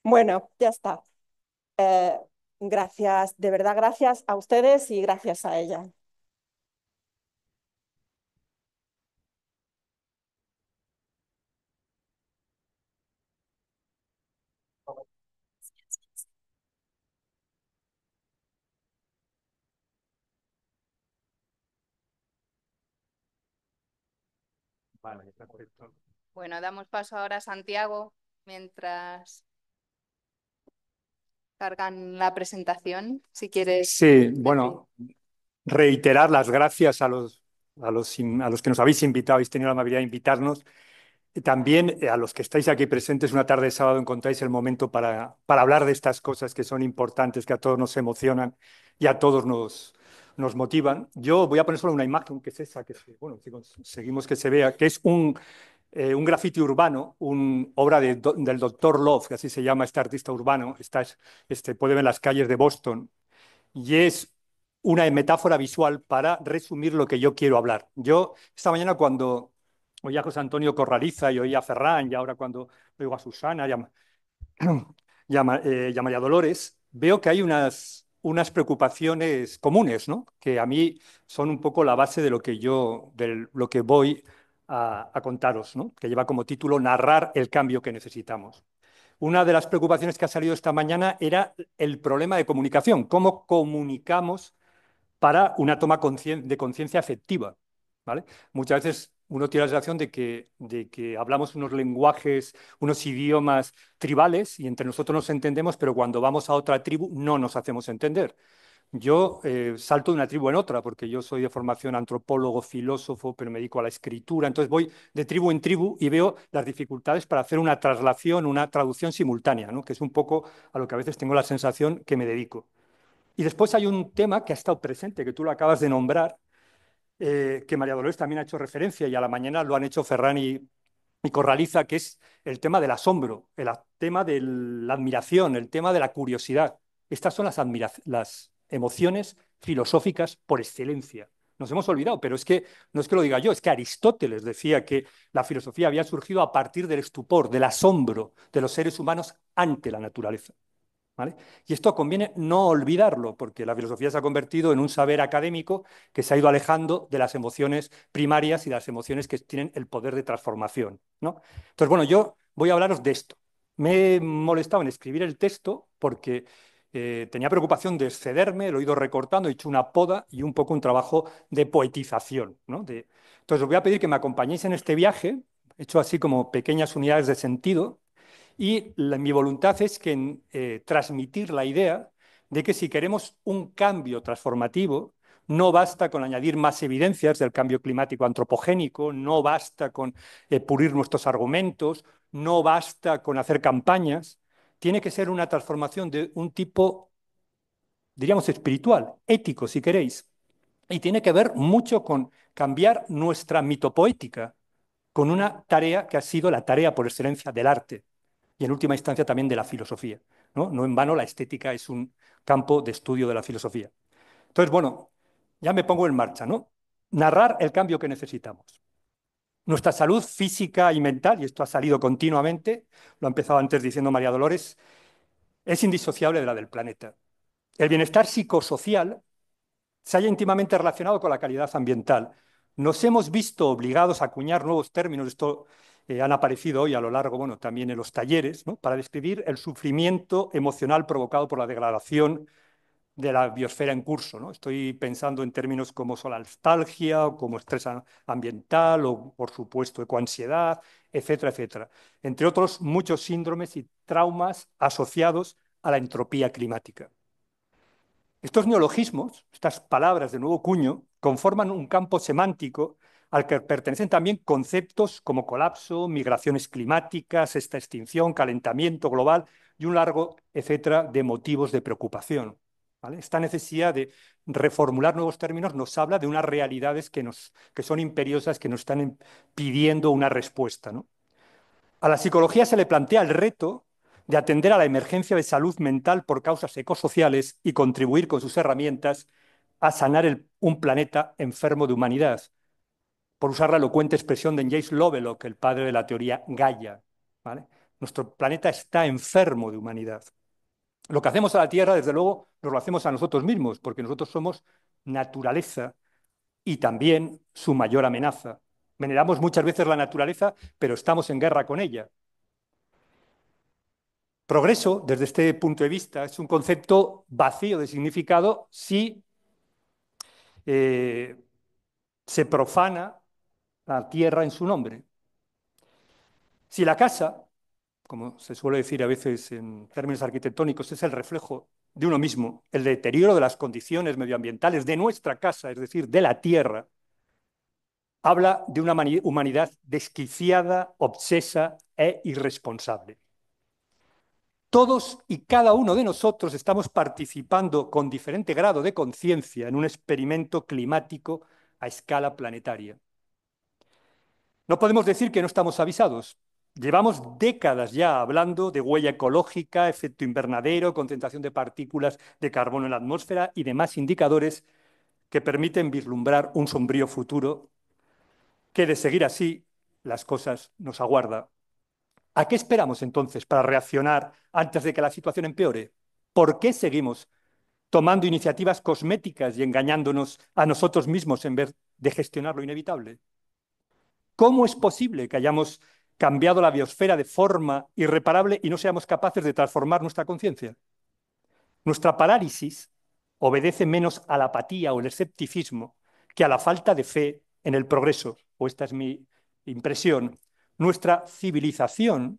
Bueno, ya está. Eh, gracias, de verdad, gracias a ustedes y gracias a ella. Bueno, damos paso ahora a Santiago mientras cargan la presentación, si quieres. Sí, bueno, reiterar las gracias a los, a los, a los que nos habéis invitado, habéis tenido la amabilidad de invitarnos. También eh, a los que estáis aquí presentes una tarde de sábado encontráis el momento para, para hablar de estas cosas que son importantes, que a todos nos emocionan y a todos nos, nos motivan. Yo voy a poner solo una imagen, que es esa, que bueno, seguimos que se vea, que es un, eh, un graffiti urbano, una obra del doctor Love, que así se llama este artista urbano, está, este, puede ver en las calles de Boston, y es una metáfora visual para resumir lo que yo quiero hablar. Yo, esta mañana cuando oía a José Antonio Corraliza y oía a Ferran, y ahora cuando oigo a Susana y a, eh, María Dolores, veo que hay unas, unas preocupaciones comunes, ¿no? que a mí son un poco la base de lo que yo, de lo que voy a, contaros, ¿no? que lleva como título Narrar el cambio que necesitamos. Una de las preocupaciones que ha salido esta mañana era el problema de comunicación, cómo comunicamos para una toma de conciencia efectiva. Muchas veces uno tiene la sensación de que hablamos unos lenguajes, unos idiomas tribales y entre nosotros nos entendemos, pero cuando vamos a otra tribu no nos hacemos entender. Yo eh, salto de una tribu en otra, porque yo soy de formación antropólogo, filósofo, pero me dedico a la escritura. Entonces voy de tribu en tribu y veo las dificultades para hacer una traslación, una traducción simultánea, ¿no? que es un poco a lo que a veces tengo la sensación que me dedico. Y después hay un tema que ha estado presente, que tú lo acabas de nombrar, eh, que María Dolores también ha hecho referencia y a la mañana lo han hecho Ferran y, y Corraliza, que es el tema del asombro, el tema de la admiración, el tema de la curiosidad. Estas son las, las emociones filosóficas por excelencia. Nos hemos olvidado, pero es que no es que lo diga yo, es que Aristóteles decía que la filosofía había surgido a partir del estupor, del asombro de los seres humanos ante la naturaleza. Y esto conviene no olvidarlo, porque la filosofía se ha convertido en un saber académico que se ha ido alejando de las emociones primarias y de las emociones que tienen el poder de transformación. ¿no? Entonces, bueno, yo voy a hablaros de esto. Me he molestado en escribir el texto porque eh, tenía preocupación de excederme, lo he ido recortando, he hecho una poda y un poco un trabajo de poetización. De... Entonces, os voy a pedir que me acompañéis en este viaje, hecho así como pequeñas unidades de sentido, y mi voluntad es que eh, transmitir la idea de que si queremos un cambio transformativo, no basta con añadir más evidencias del cambio climático antropogénico, no basta con eh, pulir nuestros argumentos, no basta con hacer campañas, tiene que ser una transformación de un tipo, diríamos, espiritual, ético, si queréis. Y tiene que ver mucho con cambiar nuestra mitopoética, con una tarea que ha sido la tarea por excelencia del arte y en última instancia también de la filosofía. ¿no? no en vano la estética es un campo de estudio de la filosofía. Entonces, bueno, ya me pongo en marcha, ¿no? Narrar el cambio que necesitamos. Nuestra salud física y mental, y esto ha salido continuamente, lo ha empezado antes diciendo María Dolores, es indisociable de la del planeta. El bienestar psicosocial se halla íntimamente relacionado con la calidad ambiental. Nos hemos visto obligados a acuñar nuevos términos, esto han aparecido hoy a lo largo, bueno, también en los talleres, para describir el sufrimiento emocional provocado por la degradación de la biosfera en curso. ¿no? Estoy pensando en términos como nostalgia, o como estrés ambiental, o por supuesto ecoansiedad, etcétera, etcétera. Entre otros, muchos síndromes y traumas asociados a la entropía climática. Estos neologismos, estas palabras de nuevo cuño, conforman un campo semántico al que pertenecen también conceptos como colapso, migraciones climáticas, esta extinción, calentamiento global y un largo etcétera de motivos de preocupación. Esta necesidad de reformular nuevos términos nos habla de unas realidades que, son imperiosas, que nos están pidiendo una respuesta. A la psicología se le plantea el reto de atender a la emergencia de salud mental por causas ecosociales y contribuir con sus herramientas a sanar un planeta enfermo de humanidad por usar la elocuente expresión de James Lovelock, el padre de la teoría Gaia. Nuestro planeta está enfermo de humanidad. Lo que hacemos a la Tierra, desde luego, nos lo hacemos a nosotros mismos, porque nosotros somos naturaleza y también su mayor amenaza. Veneramos muchas veces la naturaleza, pero estamos en guerra con ella. Progreso, desde este punto de vista, es un concepto vacío de significado si eh, se profana la tierra en su nombre. Si la casa, como se suele decir a veces en términos arquitectónicos, es el reflejo de uno mismo, el deterioro de las condiciones medioambientales de nuestra casa, es decir, de la tierra, habla de una humanidad desquiciada, obsesa e irresponsable. Todos y cada uno de nosotros estamos participando con diferente grado de conciencia en un experimento climático a escala planetaria. No podemos decir que no estamos avisados. Llevamos décadas ya hablando de huella ecológica, efecto invernadero, concentración de partículas de carbono en la atmósfera y demás indicadores que permiten vislumbrar un sombrío futuro que de seguir así las cosas nos aguarda. ¿A qué esperamos entonces para reaccionar antes de que la situación empeore? ¿Por qué seguimos tomando iniciativas cosméticas y engañándonos a nosotros mismos en vez de gestionar lo inevitable? ¿Cómo es posible que hayamos cambiado la biosfera de forma irreparable y no seamos capaces de transformar nuestra conciencia? Nuestra parálisis obedece menos a la apatía o el escepticismo que a la falta de fe en el progreso, o esta es mi impresión. Nuestra civilización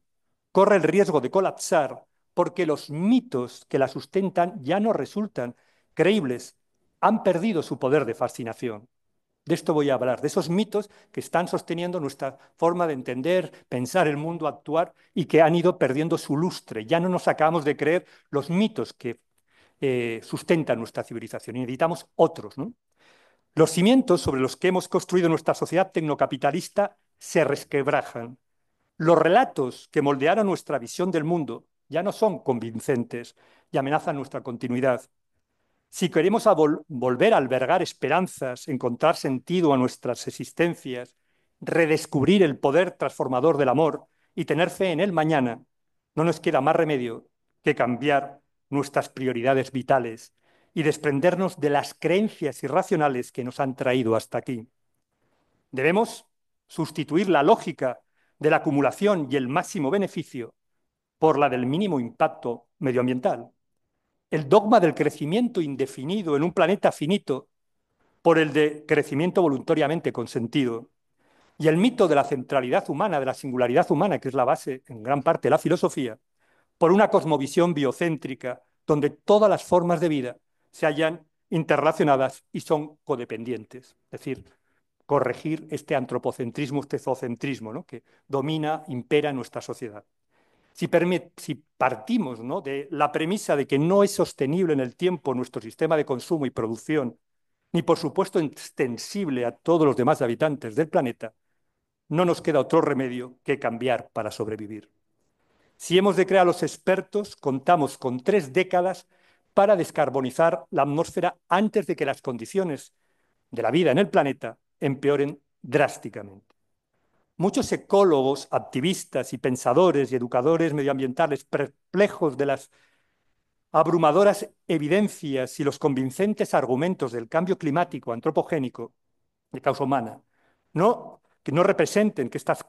corre el riesgo de colapsar porque los mitos que la sustentan ya no resultan creíbles, han perdido su poder de fascinación. De esto voy a hablar, de esos mitos que están sosteniendo nuestra forma de entender, pensar el mundo, actuar y que han ido perdiendo su lustre. Ya no nos acabamos de creer los mitos que eh, sustentan nuestra civilización y necesitamos otros. Los cimientos sobre los que hemos construido nuestra sociedad tecnocapitalista se resquebrajan. Los relatos que moldearon nuestra visión del mundo ya no son convincentes y amenazan nuestra continuidad. Si queremos volver a albergar esperanzas, encontrar sentido a nuestras existencias, redescubrir el poder transformador del amor y tener fe en el mañana, no nos queda más remedio que cambiar nuestras prioridades vitales y desprendernos de las creencias irracionales que nos han traído hasta aquí. Debemos sustituir la lógica de la acumulación y el máximo beneficio por la del mínimo impacto medioambiental. El dogma del crecimiento indefinido en un planeta finito por el de crecimiento voluntariamente consentido. Y el mito de la centralidad humana, de la singularidad humana, que es la base en gran parte de la filosofía, por una cosmovisión biocéntrica donde todas las formas de vida se hallan interrelacionadas y son codependientes. Es decir, corregir este antropocentrismo, este zoocentrismo ¿no? que domina, impera en nuestra sociedad. Si, partimos de la premisa de que no es sostenible en el tiempo nuestro sistema de consumo y producción, ni por supuesto extensible a todos los demás habitantes del planeta, no nos queda otro remedio que cambiar para sobrevivir. Si hemos de crear a los expertos, contamos con tres décadas para descarbonizar la atmósfera antes de que las condiciones de la vida en el planeta empeoren drásticamente. Muchos ecólogos, activistas y pensadores y educadores medioambientales perplejos de las abrumadoras evidencias y los convincentes argumentos del cambio climático antropogénico de causa humana, que no representen que estas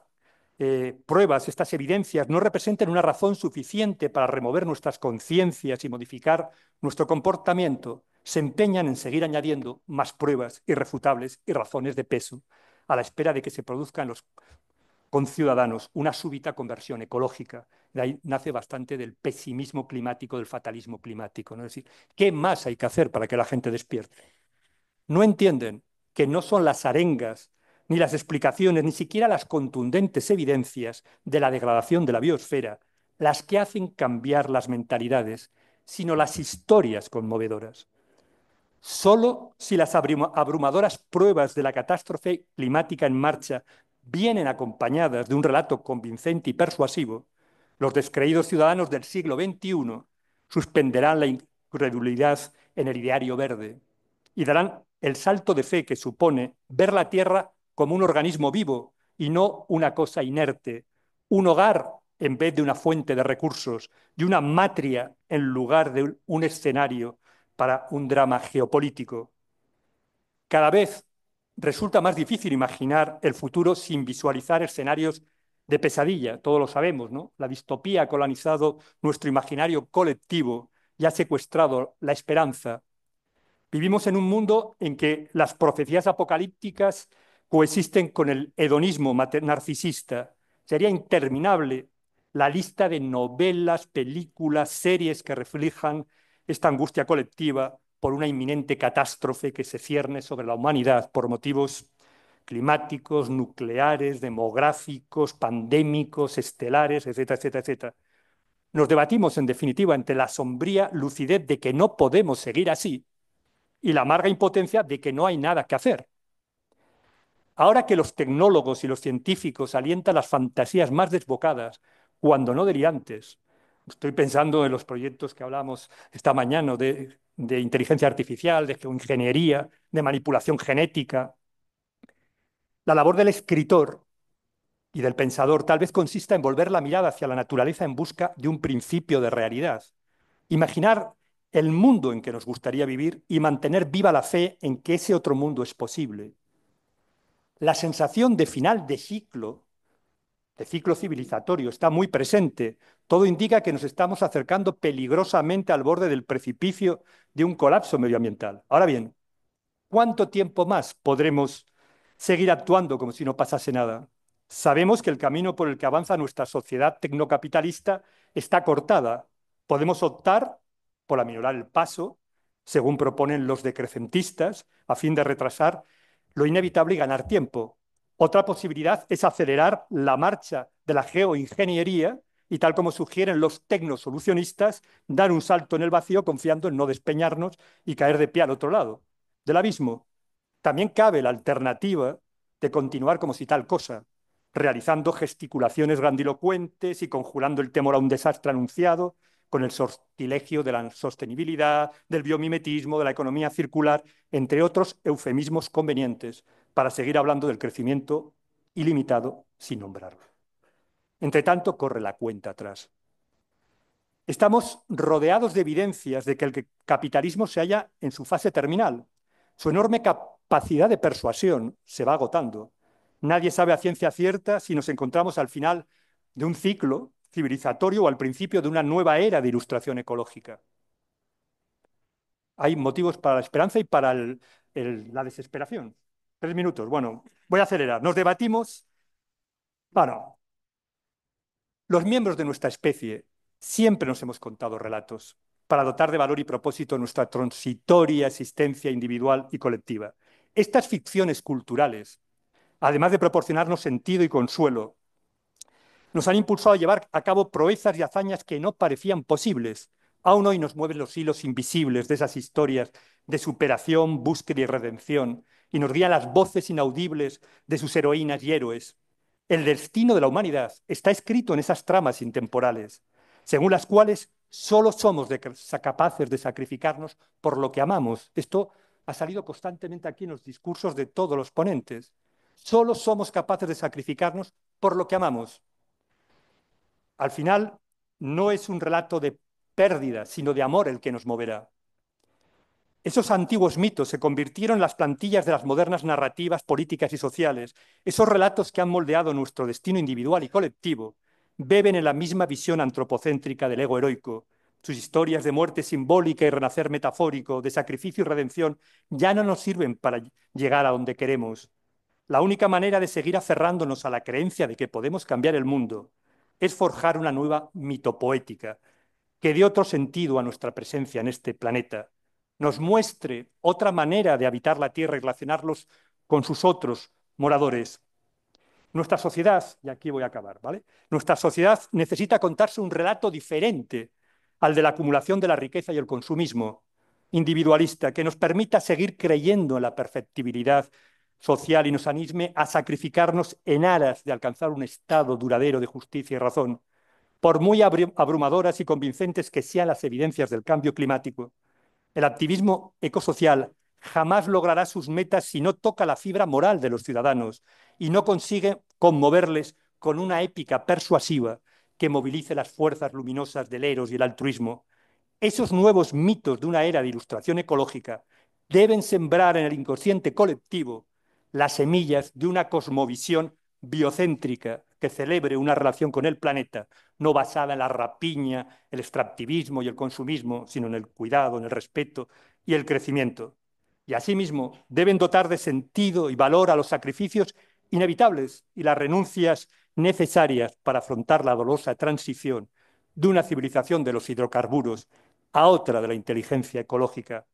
eh, pruebas, estas evidencias no representen una razón suficiente para remover nuestras conciencias y modificar nuestro comportamiento, se empeñan en seguir añadiendo más pruebas irrefutables y razones de peso a la espera de que se produzcan los conciudadanos una súbita conversión ecológica. De ahí nace bastante del pesimismo climático, del fatalismo climático. ¿no? Es decir, ¿qué más hay que hacer para que la gente despierte? No entienden que no son las arengas ni las explicaciones, ni siquiera las contundentes evidencias de la degradación de la biosfera, las que hacen cambiar las mentalidades, sino las historias conmovedoras. Solo si las abrumadoras pruebas de la catástrofe climática en marcha vienen acompañadas de un relato convincente y persuasivo, los descreídos ciudadanos del siglo XXI suspenderán la incredulidad en el ideario verde y darán el salto de fe que supone ver la Tierra como un organismo vivo y no una cosa inerte, un hogar en vez de una fuente de recursos y una matria en lugar de un escenario para un drama geopolítico. Cada vez resulta más difícil imaginar el futuro sin visualizar escenarios de pesadilla, todos lo sabemos, ¿no? La distopía ha colonizado nuestro imaginario colectivo y ha secuestrado la esperanza. Vivimos en un mundo en que las profecías apocalípticas coexisten con el hedonismo narcisista. Sería interminable la lista de novelas, películas, series que reflejan esta angustia colectiva por una inminente catástrofe que se cierne sobre la humanidad por motivos climáticos, nucleares, demográficos, pandémicos, estelares, etcétera, etcétera, etcétera. Nos debatimos, en definitiva, entre la sombría lucidez de que no podemos seguir así y la amarga impotencia de que no hay nada que hacer. Ahora que los tecnólogos y los científicos alientan las fantasías más desbocadas, cuando no delirantes, estoy pensando en los proyectos que hablamos esta mañana de, de inteligencia artificial, de geoingeniería, de manipulación genética, la labor del escritor y del pensador tal vez consista en volver la mirada hacia la naturaleza en busca de un principio de realidad. Imaginar el mundo en que nos gustaría vivir y mantener viva la fe en que ese otro mundo es posible. La sensación de final de ciclo, de ciclo civilizatorio, está muy presente. Todo indica que nos estamos acercando peligrosamente al borde del precipicio de un colapso medioambiental. Ahora bien, ¿cuánto tiempo más podremos seguir actuando como si no pasase nada? Sabemos que el camino por el que avanza nuestra sociedad tecnocapitalista está cortada. Podemos optar por aminorar el paso, según proponen los decrecentistas, a fin de retrasar lo inevitable y ganar tiempo. Otra posibilidad es acelerar la marcha de la geoingeniería y tal como sugieren los tecnosolucionistas, dar un salto en el vacío confiando en no despeñarnos y caer de pie al otro lado del abismo. También cabe la alternativa de continuar como si tal cosa, realizando gesticulaciones grandilocuentes y conjurando el temor a un desastre anunciado, con el sortilegio de la sostenibilidad, del biomimetismo, de la economía circular, entre otros eufemismos convenientes, para seguir hablando del crecimiento ilimitado sin nombrarlo. Entre tanto, corre la cuenta atrás. Estamos rodeados de evidencias de que el capitalismo se halla en su fase terminal. Su enorme capacidad de persuasión se va agotando. Nadie sabe a ciencia cierta si nos encontramos al final de un ciclo civilizatorio o al principio de una nueva era de ilustración ecológica. Hay motivos para la esperanza y para la desesperación. Tres minutos. Bueno, voy a acelerar. Nos debatimos. Bueno, los miembros de nuestra especie siempre nos hemos contado relatos para dotar de valor y propósito nuestra transitoria existencia individual y colectiva. Estas ficciones culturales, además de proporcionarnos sentido y consuelo, nos han impulsado a llevar a cabo proezas y hazañas que no parecían posibles. Aún hoy nos mueven los hilos invisibles de esas historias de superación, búsqueda y redención, y nos guían las voces inaudibles de sus heroínas y héroes. El destino de la humanidad está escrito en esas tramas intemporales, según las cuales solo somos capaces de sacrificarnos por lo que amamos. Esto ha salido constantemente aquí en los discursos de todos los ponentes. Solo somos capaces de sacrificarnos por lo que amamos. Al final, no es un relato de pérdida, sino de amor el que nos moverá. Esos antiguos mitos se convirtieron en las plantillas de las modernas narrativas políticas y sociales. Esos relatos que han moldeado nuestro destino individual y colectivo beben en la misma visión antropocéntrica del ego heroico. Sus historias de muerte simbólica y renacer metafórico, de sacrificio y redención, ya no nos sirven para llegar a donde queremos. La única manera de seguir aferrándonos a la creencia de que podemos cambiar el mundo es forjar una nueva mitopoética que dé otro sentido a nuestra presencia en este planeta, nos muestre otra manera de habitar la Tierra y relacionarlos con sus otros moradores. Nuestra sociedad, y aquí voy a acabar, ¿vale? Nuestra sociedad necesita contarse un relato diferente al de la acumulación de la riqueza y el consumismo individualista, que nos permita seguir creyendo en la perfectibilidad social y nos anime a sacrificarnos en aras de alcanzar un estado duradero de justicia y razón, por muy abrumadoras y convincentes que sean las evidencias del cambio climático. El activismo ecosocial jamás logrará sus metas si no toca la fibra moral de los ciudadanos y no consigue conmoverles con una épica persuasiva que movilice las fuerzas luminosas del eros y el altruismo. Esos nuevos mitos de una era de ilustración ecológica deben sembrar en el inconsciente colectivo las semillas de una cosmovisión biocéntrica que celebre una relación con el planeta, no basada en la rapiña, el extractivismo y el consumismo, sino en el cuidado, en el respeto y el crecimiento. Y asimismo deben dotar de sentido y valor a los sacrificios inevitables y las renuncias necesarias para afrontar la dolorosa transición de una civilización de los hidrocarburos a otra de la inteligencia ecológica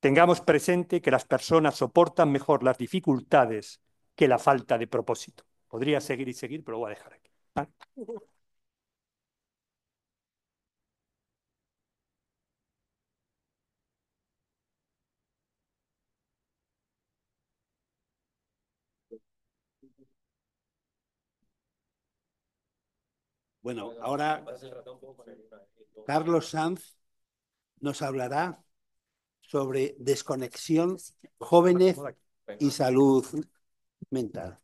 tengamos presente que las personas soportan mejor las dificultades que la falta de propósito. Podría seguir y seguir, pero lo voy a dejar aquí. ¿Ah? Bueno, ahora Carlos Sanz nos hablará sobre desconexión, jóvenes y salud mental.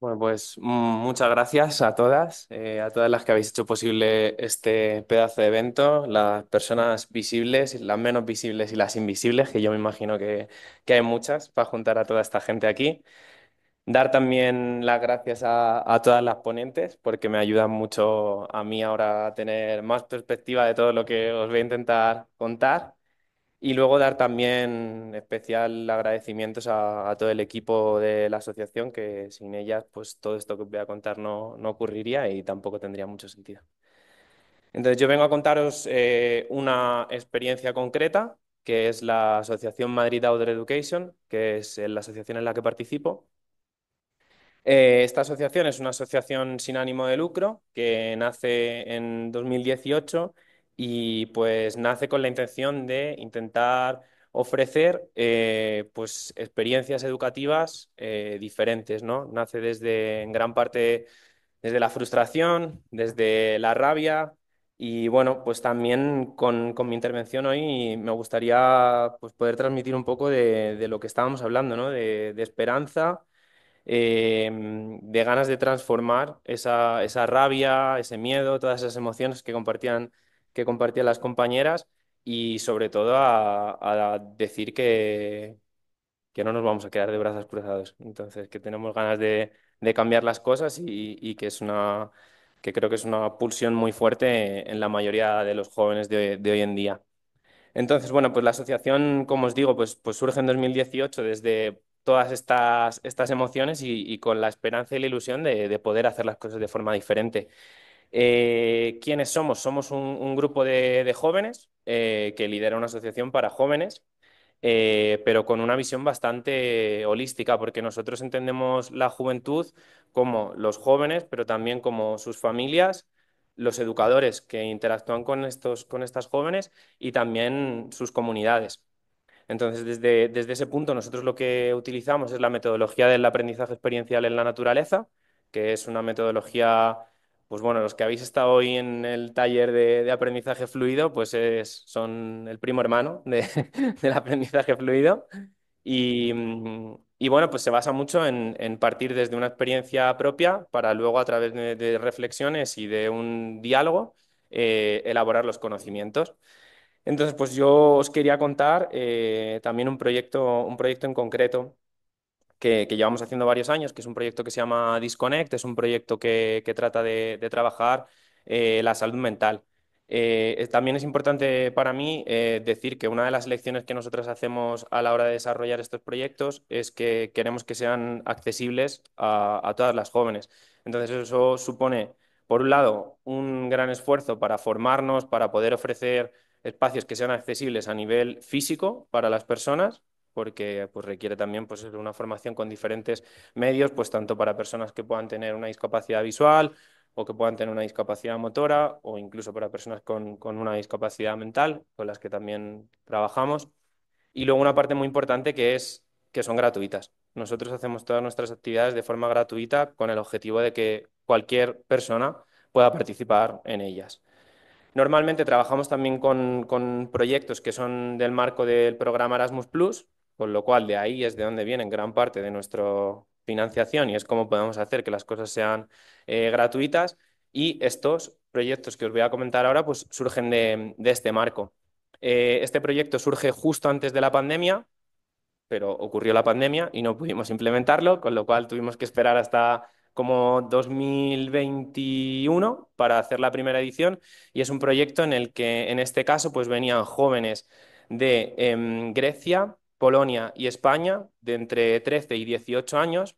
Bueno, pues mm, muchas gracias a todas, eh, a todas las que habéis hecho posible este pedazo de evento, las personas visibles, las menos visibles y las invisibles, que yo me imagino que, que hay muchas para juntar a toda esta gente aquí. Dar también las gracias a, a todas las ponentes, porque me ayudan mucho a mí ahora a tener más perspectiva de todo lo que os voy a intentar contar. Y luego dar también especial agradecimientos a, todo el equipo de la asociación, que sin ellas, pues todo esto que os voy a contar no, no ocurriría y tampoco tendría mucho sentido. Entonces, yo vengo a contaros eh, una experiencia concreta, que es la Asociación Madrid Outdoor Education, que es la asociación en la que participo. Eh, esta asociación es una asociación sin ánimo de lucro que nace en 2018 y pues nace con la intención de intentar ofrecer eh, pues experiencias educativas eh, diferentes, ¿no? Nace desde en gran parte desde la frustración, desde la rabia y bueno, pues también con, con mi intervención hoy me gustaría pues, poder transmitir un poco de, de lo que estábamos hablando, ¿no? De, de esperanza eh, de ganas de transformar esa, esa, rabia, ese miedo, todas esas emociones que compartían, que compartían las compañeras y sobre todo a, a decir que, que, no nos vamos a quedar de brazos cruzados. Entonces, que tenemos ganas de, de cambiar las cosas y, y, que es una que creo que es una pulsión muy fuerte en la mayoría de los jóvenes de, de hoy en día. Entonces, bueno, pues la asociación, como os digo, pues, pues surge en 2018 desde todas estas, estas emociones y, y, con la esperanza y la ilusión de, de, poder hacer las cosas de forma diferente. Eh, ¿Quiénes somos? Somos un, un grupo de, de jóvenes eh, que lidera una asociación para jóvenes, eh, pero con una visión bastante holística, porque nosotros entendemos la juventud como los jóvenes, pero también como sus familias, los educadores que interactúan con, estos, con estas jóvenes y también sus comunidades. Entonces, desde, desde ese punto, nosotros lo que utilizamos es la metodología del aprendizaje experiencial en la naturaleza, que es una metodología, pues bueno, los que habéis estado hoy en el taller de, aprendizaje fluido, pues es, son el primo hermano de, del aprendizaje fluido. Y, bueno, pues se basa mucho en, partir desde una experiencia propia para luego a través de, de reflexiones y de un diálogo eh, elaborar los conocimientos. Entonces, pues yo os quería contar eh, también un proyecto, un proyecto en concreto que, llevamos haciendo varios años, que es un proyecto que se llama Disconnect, es un proyecto que, trata de, trabajar eh, la salud mental. Eh, también es importante para mí eh, decir que una de las lecciones que nosotros hacemos a la hora de desarrollar estos proyectos es que queremos que sean accesibles a todas las jóvenes. Entonces eso supone, por un lado, un gran esfuerzo para formarnos, para poder ofrecer espacios que sean accesibles a nivel físico para las personas, porque pues, requiere también pues, una formación con diferentes medios, pues tanto para personas que puedan tener una discapacidad visual o que puedan tener una discapacidad motora o incluso para personas con, con una discapacidad mental, con las que también trabajamos. Y luego una parte muy importante que es que son gratuitas. Nosotros hacemos todas nuestras actividades de forma gratuita con el objetivo de que cualquier persona pueda participar en ellas. Normalmente trabajamos también con, con, proyectos que son del marco del programa Erasmus Plus, con lo cual de ahí es de donde viene gran parte de nuestra financiación y es cómo podemos hacer que las cosas sean eh, gratuitas. Y estos proyectos que os voy a comentar ahora pues surgen de, este marco. Eh, este proyecto surge justo antes de la pandemia, pero ocurrió la pandemia y no pudimos implementarlo, con lo cual tuvimos que esperar hasta como 2021 para hacer la primera edición y es un proyecto en el que en este caso pues venían jóvenes de eh, Grecia, Polonia y España de entre 13 y 18 años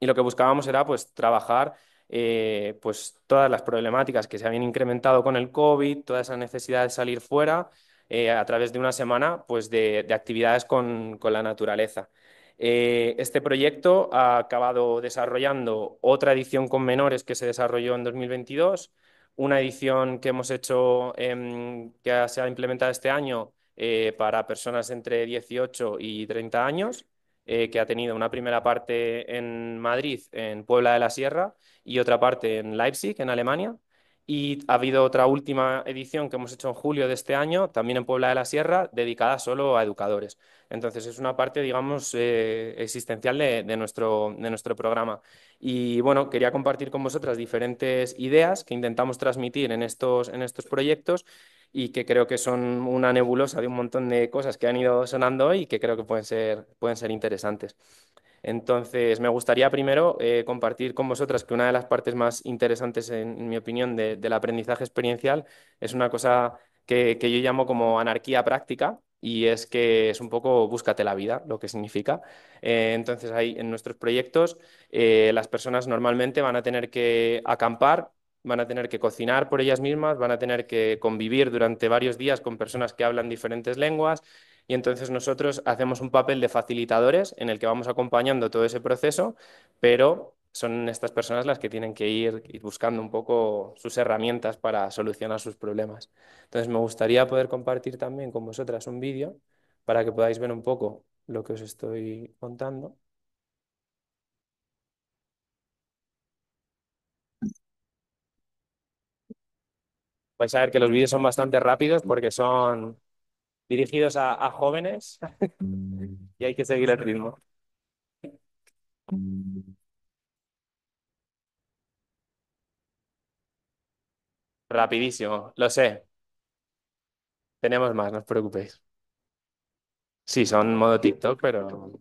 y lo que buscábamos era pues trabajar eh, pues todas las problemáticas que se habían incrementado con el COVID, toda esa necesidad de salir fuera eh, a través de una semana pues de, de actividades con, con la naturaleza. Eh, este proyecto ha acabado desarrollando otra edición con menores que se desarrolló en 2022, una edición que hemos hecho, eh, que se ha implementado este año eh, para personas entre 18 y 30 años, eh, que ha tenido una primera parte en Madrid, en Puebla de la Sierra, y otra parte en Leipzig, en Alemania. Y ha habido otra última edición que hemos hecho en julio de este año, también en Puebla de la Sierra, dedicada solo a educadores. Entonces es una parte, digamos, eh, existencial de, nuestro, de nuestro programa. Y bueno, quería compartir con vosotras diferentes ideas que intentamos transmitir en estos, en estos proyectos y que creo que son una nebulosa de un montón de cosas que han ido sonando y que creo que pueden ser, pueden ser interesantes. Entonces, me gustaría primero eh, compartir con vosotras que una de las partes más interesantes, en, mi opinión, del aprendizaje experiencial es una cosa que, yo llamo como anarquía práctica, y es que es un poco búscate la vida, lo que significa. Eh, entonces, ahí en nuestros proyectos, eh, las personas normalmente van a tener que acampar, van a tener que cocinar por ellas mismas, van a tener que convivir durante varios días con personas que hablan diferentes lenguas, y entonces nosotros hacemos un papel de facilitadores en el que vamos acompañando todo ese proceso, pero son estas personas las que tienen que ir, buscando un poco sus herramientas para solucionar sus problemas. Entonces me gustaría poder compartir también con vosotras un vídeo para que podáis ver un poco lo que os estoy contando. Vais a ver que los vídeos son bastante rápidos porque son dirigidos a, jóvenes y hay que seguir el ritmo. Rapidísimo, lo sé. Tenemos más, no os preocupéis. Sí, son modo TikTok, pero...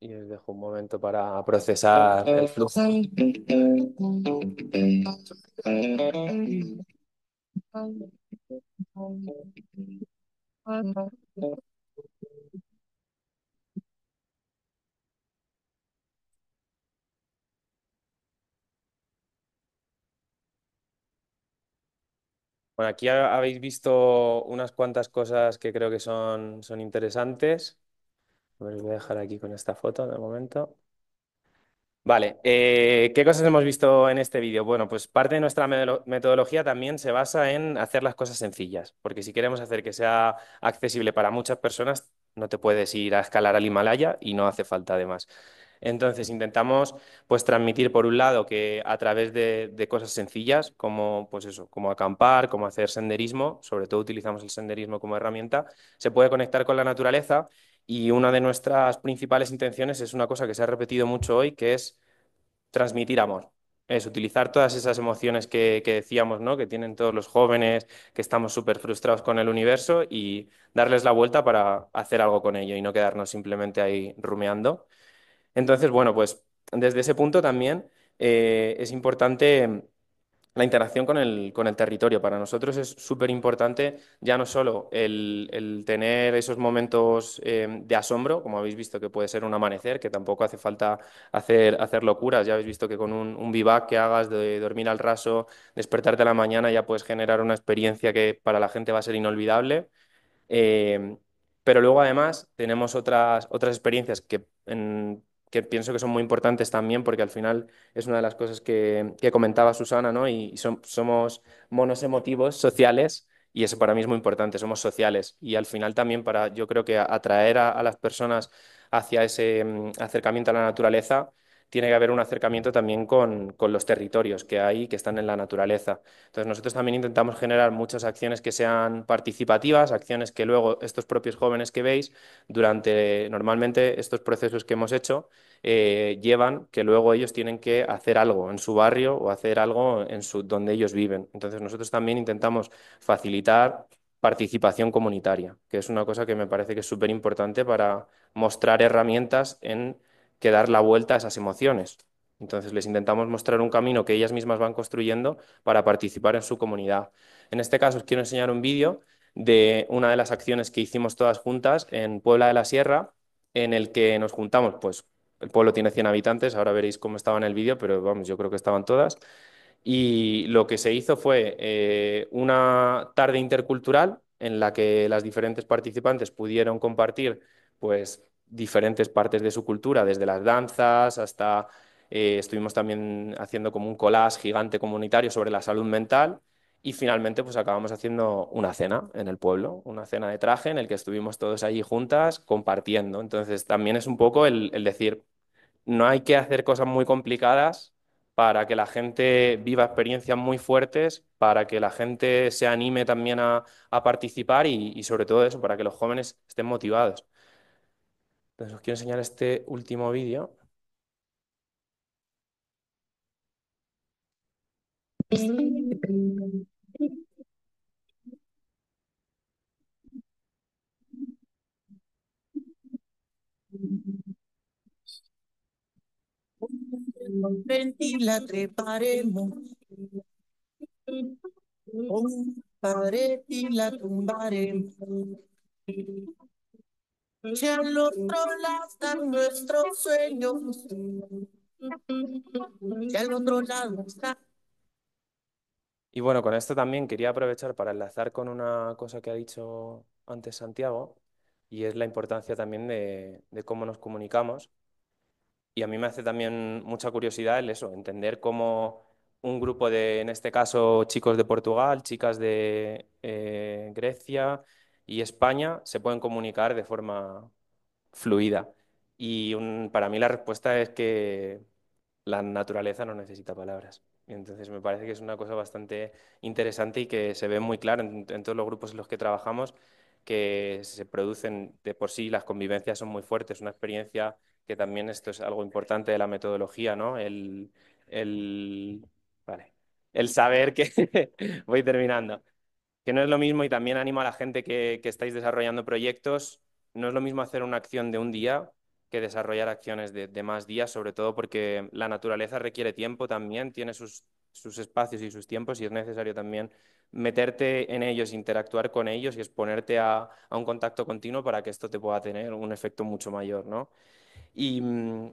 y les dejo un momento para procesar el flujo. Bueno, aquí habéis visto unas cuantas cosas que creo que son, son interesantes. Voy a dejar aquí con esta foto de momento. Vale, eh, ¿qué cosas hemos visto en este vídeo? Bueno, pues parte de nuestra metodología también se basa en hacer las cosas sencillas, porque si queremos hacer que sea accesible para muchas personas, no te puedes ir a escalar al Himalaya y no hace falta además. Entonces intentamos pues transmitir por un lado que a través de, de, cosas sencillas como pues eso, como acampar, como hacer senderismo, sobre todo utilizamos el senderismo como herramienta, se puede conectar con la naturaleza y una de nuestras principales intenciones es una cosa que se ha repetido mucho hoy, que es transmitir amor. Es utilizar todas esas emociones que, decíamos, ¿no? que tienen todos los jóvenes, que estamos súper frustrados con el universo y darles la vuelta para hacer algo con ello y no quedarnos simplemente ahí rumeando. Entonces, bueno, pues desde ese punto también eh, es importante la interacción con el, con el territorio. Para nosotros es súper importante ya no solo el, tener esos momentos eh, de asombro, como habéis visto que puede ser un amanecer, que tampoco hace falta hacer, hacer locuras. Ya habéis visto que con un, un vivac que hagas de dormir al raso, despertarte a la mañana, ya puedes generar una experiencia que para la gente va a ser inolvidable. Eh, pero luego además tenemos otras, otras experiencias que en, que pienso que son muy importantes también porque al final es una de las cosas que, comentaba Susana, ¿no? Y, somos monos emotivos sociales y eso para mí es muy importante, somos sociales y al final también para, yo creo que atraer a las personas hacia ese mm, acercamiento a la naturaleza tiene que haber un acercamiento también con, con, los territorios que hay, que están en la naturaleza. Entonces nosotros también intentamos generar muchas acciones que sean participativas, acciones que luego estos propios jóvenes que veis, durante normalmente estos procesos que hemos hecho, eh, llevan que luego ellos tienen que hacer algo en su barrio o hacer algo en su, donde ellos viven. Entonces nosotros también intentamos facilitar participación comunitaria, que es una cosa que me parece que es súper importante para mostrar herramientas en que dar la vuelta a esas emociones. Entonces les intentamos mostrar un camino que ellas mismas van construyendo para participar en su comunidad. En este caso os quiero enseñar un vídeo de una de las acciones que hicimos todas juntas en Puebla de la Sierra, en el que nos juntamos, pues el pueblo tiene 100 habitantes, ahora veréis cómo estaba en el vídeo, pero vamos, yo creo que estaban todas. Y lo que se hizo fue eh, una tarde intercultural en la que las diferentes participantes pudieron compartir pues diferentes partes de su cultura, desde las danzas hasta eh, estuvimos también haciendo como un collage gigante comunitario sobre la salud mental y finalmente pues acabamos haciendo una cena en el pueblo, una cena de traje en el que estuvimos todos allí juntas compartiendo. Entonces también es un poco el, el decir, no hay que hacer cosas muy complicadas para que la gente viva experiencias muy fuertes, para que la gente se anime también a, a participar y, y, sobre todo eso, para que los jóvenes estén motivados. Entonces os quiero enseñar este último vídeo. la treparemos. Un pared y la tumbaremos. Y bueno, con esto también quería aprovechar para enlazar con una cosa que ha dicho antes Santiago, y es la importancia también de, de cómo nos comunicamos. Y a mí me hace también mucha curiosidad el eso, entender cómo un grupo de, en este caso, chicos de Portugal, chicas de eh, Grecia y España se pueden comunicar de forma fluida. Y un- para mí la respuesta es que la naturaleza no necesita palabras. Y entonces me parece que es una cosa bastante interesante y que se ve muy claro en, en todos los grupos en los que trabajamos, que se producen de por sí, las convivencias son muy fuertes, una experiencia que también esto es algo importante de la metodología, ¿no? El, el, vale, el saber que, voy terminando, que no es lo mismo y también animo a la gente que, que estáis desarrollando proyectos, no es lo mismo hacer una acción de un día que desarrollar acciones de, de más días, sobre todo porque la naturaleza requiere tiempo también, tiene sus, sus espacios y sus tiempos y es necesario también meterte en ellos, interactuar con ellos y exponerte a, a un contacto continuo para que esto te pueda tener un efecto mucho mayor, ¿no? Y mm,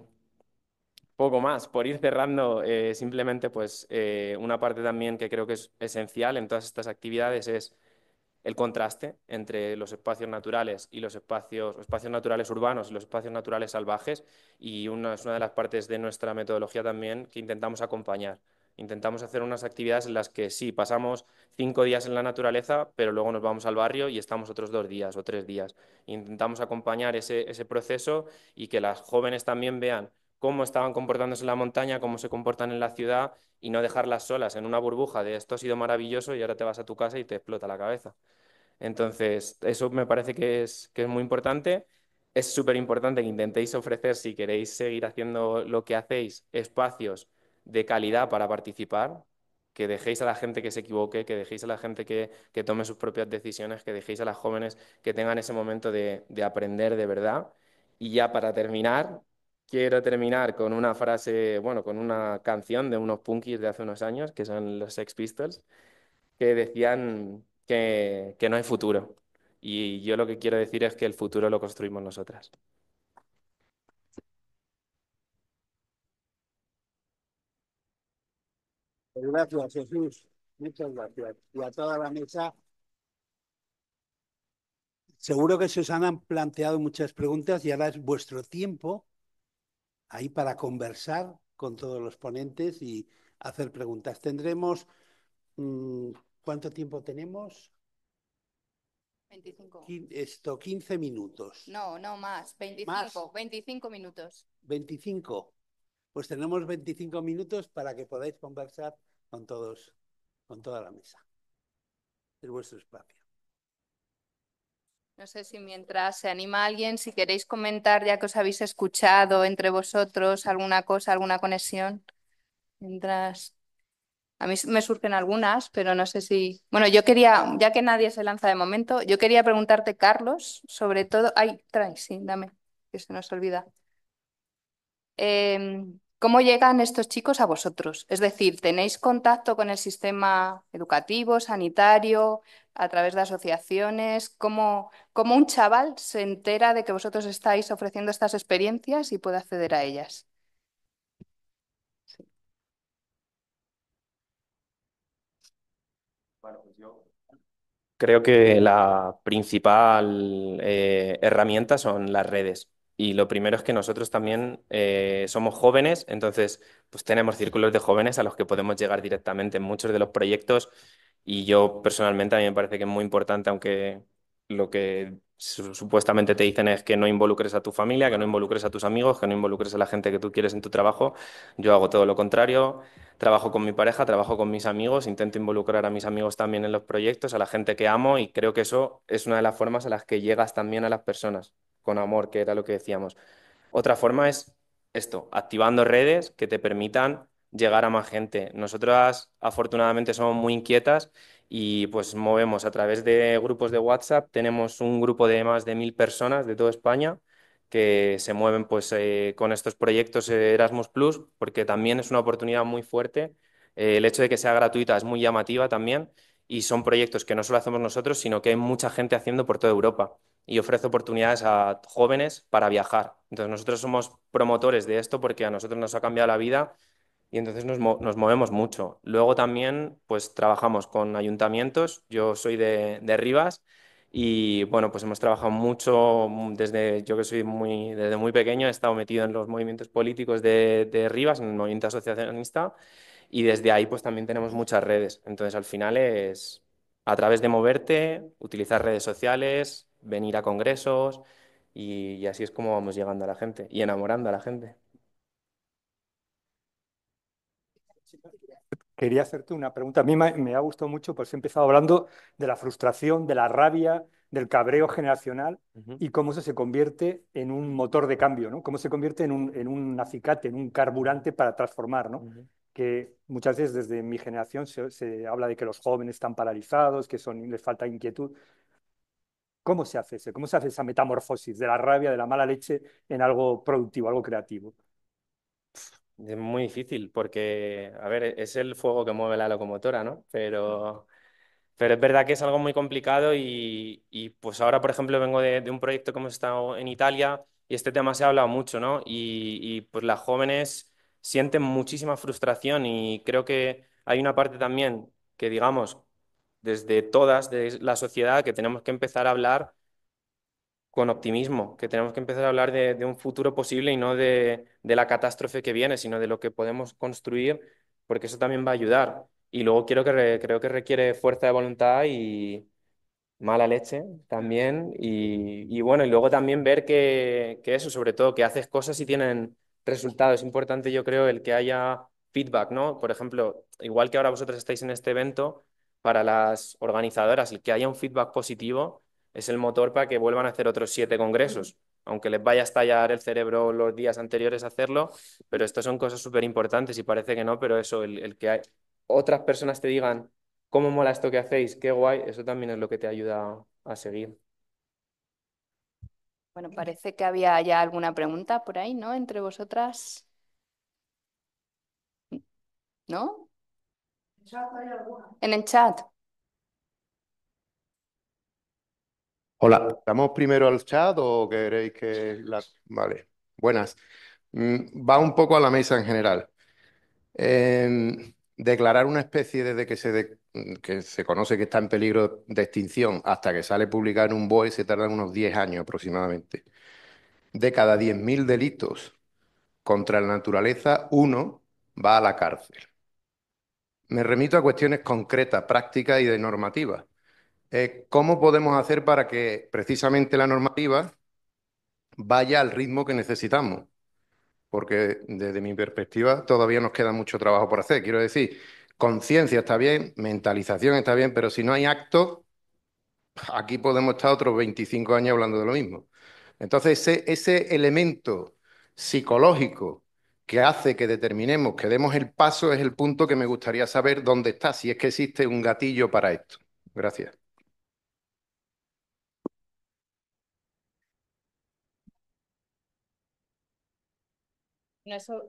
poco más, por ir cerrando, eh, simplemente pues eh, una parte también que creo que es esencial en todas estas actividades es el contraste entre los espacios naturales y los espacios, espacios naturales urbanos y los espacios naturales salvajes y una, es una de las partes de nuestra metodología también que intentamos acompañar. Intentamos hacer unas actividades en las que sí, pasamos cinco días en la naturaleza, pero luego nos vamos al barrio y estamos otros dos días o tres días. Intentamos acompañar ese, ese proceso y que las jóvenes también vean cómo estaban comportándose en la montaña, cómo se comportan en la ciudad y no dejarlas solas en una burbuja de esto ha sido maravilloso y ahora te vas a tu casa y te explota la cabeza. Entonces, eso me parece que es, que es muy importante. Es súper importante que intentéis ofrecer, si queréis seguir haciendo lo que hacéis, espacios de calidad para participar, que dejéis a la gente que se equivoque, que dejéis a la gente que, que tome sus propias decisiones, que dejéis a las jóvenes que tengan ese momento de, de aprender de verdad. Y ya para terminar, quiero terminar con una frase, bueno, con una canción de unos punkis de hace unos años, que son los Sex Pistols, que decían que, que no hay futuro. Y yo lo que quiero decir es que el futuro lo construimos nosotras. Gracias, Jesús. Muchas gracias. Y a toda la mesa. Seguro que se os han planteado muchas preguntas y ahora es vuestro tiempo ahí para conversar con todos los ponentes y hacer preguntas. Tendremos, mm, ¿cuánto tiempo tenemos? 25. Quin- Esto, 15 minutos. No, no más. 25. ¿Más? 25 minutos. 25. Pues tenemos 25 minutos para que podáis conversar con todos, con toda la mesa. Es vuestro espacio. No sé si mientras se anima alguien, si queréis comentar, ya que os habéis escuchado entre vosotros alguna cosa, alguna conexión. Mientras. A mí me surgen algunas, pero no sé si. Bueno, yo quería, ya que nadie se lanza de momento, yo quería preguntarte, Carlos, sobre todo. Ay, trae, sí, dame, que se nos olvida. Em, ¿cómo llegan estos chicos a vosotros? Es decir, ¿tenéis contacto con el sistema educativo, sanitario, a través de asociaciones? ¿Cómo, cómo un chaval se entera de que vosotros estáis ofreciendo estas experiencias y puede acceder a ellas? Bueno, pues yo creo que la principal eh, herramienta son las redes. Y lo primero es que nosotros también eh, somos jóvenes, entonces pues tenemos círculos de jóvenes a los que podemos llegar directamente en muchos de los proyectos. Y yo personalmente a mí me parece que es muy importante, aunque lo que su- supuestamente te dicen es que no involucres a tu familia, que no involucres a tus amigos, que no involucres a la gente que tú quieres en tu trabajo. Yo hago todo lo contrario. Trabajo con mi pareja, trabajo con mis amigos, intento involucrar a mis amigos también en los proyectos, a la gente que amo y creo que eso es una de las formas a las que llegas también a las personas, con amor, que era lo que decíamos. Otra forma es esto, activando redes que te permitan llegar a más gente. Nosotras afortunadamente somos muy inquietas y pues movemos a través de grupos de WhatsApp. Tenemos un grupo de más de mil personas de toda España que se mueven pues eh, con estos proyectos Erasmus Plus porque también es una oportunidad muy fuerte. Eh, el hecho de que sea gratuita es muy llamativa también y son proyectos que no solo hacemos nosotros, sino que hay mucha gente haciendo por toda Europa y ofrece oportunidades a jóvenes para viajar. Entonces nosotros somos promotores de esto porque a nosotros nos ha cambiado la vida y entonces nos, mo- nos movemos mucho. Luego también pues trabajamos con ayuntamientos. Yo soy de, de Rivas y bueno, pues hemos trabajado mucho mm, desde, yo que soy muy, desde muy pequeño, he estado metido en los movimientos políticos de, de Rivas, en el movimiento asociacionista y desde ahí pues también tenemos muchas redes. Entonces al final es a través de moverte, utilizar redes sociales, venir a congresos y, y así es como vamos llegando a la gente y enamorando a la gente. Quería hacerte una pregunta. A mí me, me ha gustado mucho, pues he empezado hablando de la frustración, de la rabia, del cabreo generacional Ujú. y cómo eso se convierte en un motor de cambio, ¿no? Cómo se convierte en un, en un acicate, en un carburante para transformar, ¿no? Que muchas veces desde mi generación se, se habla de que los jóvenes están paralizados, que son, les falta inquietud. ¿Cómo se hace eso? ¿Cómo se hace esa metamorfosis de la rabia, de la mala leche en algo productivo, algo creativo? Es muy difícil porque, a ver, es el fuego que mueve la locomotora, ¿no? Pero, pero es verdad que es algo muy complicado y, y, pues ahora, por ejemplo, vengo de, de un proyecto que hemos estado en Italia y este tema se ha hablado mucho, ¿no? Y, y, pues las jóvenes sienten muchísima frustración y creo que hay una parte también que, digamos, desde todas, de la sociedad, que tenemos que empezar a hablar con optimismo, que tenemos que empezar a hablar de, un futuro posible y no de, de la catástrofe que viene, sino de lo que podemos construir, porque eso también va a ayudar. Y luego quiero que re- creo que requiere fuerza de voluntad y mala leche también. Y, y bueno, y luego también ver que, que eso, sobre todo, que haces cosas y tienen resultados. Es importante, yo creo, el que haya feedback, ¿no? Por ejemplo, igual que ahora vosotros estáis en este evento, para las organizadoras, el que haya un feedback positivo es el motor para que vuelvan a hacer otros siete congresos, aunque les vaya a estallar el cerebro los días anteriores a hacerlo, pero estas son cosas súper importantes y parece que no, pero eso, el, el que hay- otras personas te digan, ¿cómo mola esto que hacéis? Qué guay, eso también es lo que te ayuda a seguir. Bueno, parece que había ya alguna pregunta por ahí, ¿no? Entre vosotras. ¿No? En el chat. Hola, ¿damos primero al chat o queréis que la... Vale, buenas. Mm, Va un poco a la mesa en general. Declarar una especie desde que se, de- que se conoce que está en peligro de extinción hasta que sale publicado en un BOE se tardan unos 10 años aproximadamente. De cada 10.000 delitos contra la naturaleza, uno va a la cárcel. Me remito a cuestiones concretas, prácticas y de normativa. Eh, ¿cómo podemos hacer para que precisamente la normativa vaya al ritmo que necesitamos? Porque desde mi perspectiva todavía nos queda mucho trabajo por hacer. Quiero decir, conciencia está bien, mentalización está bien, pero si no hay actos, aquí podemos estar otros 25 años hablando de lo mismo. Entonces, ese, ese elemento psicológico que hace que determinemos, que demos el paso, es el punto que me gustaría saber dónde está, si es que existe un gatillo para esto. Gracias. No, eso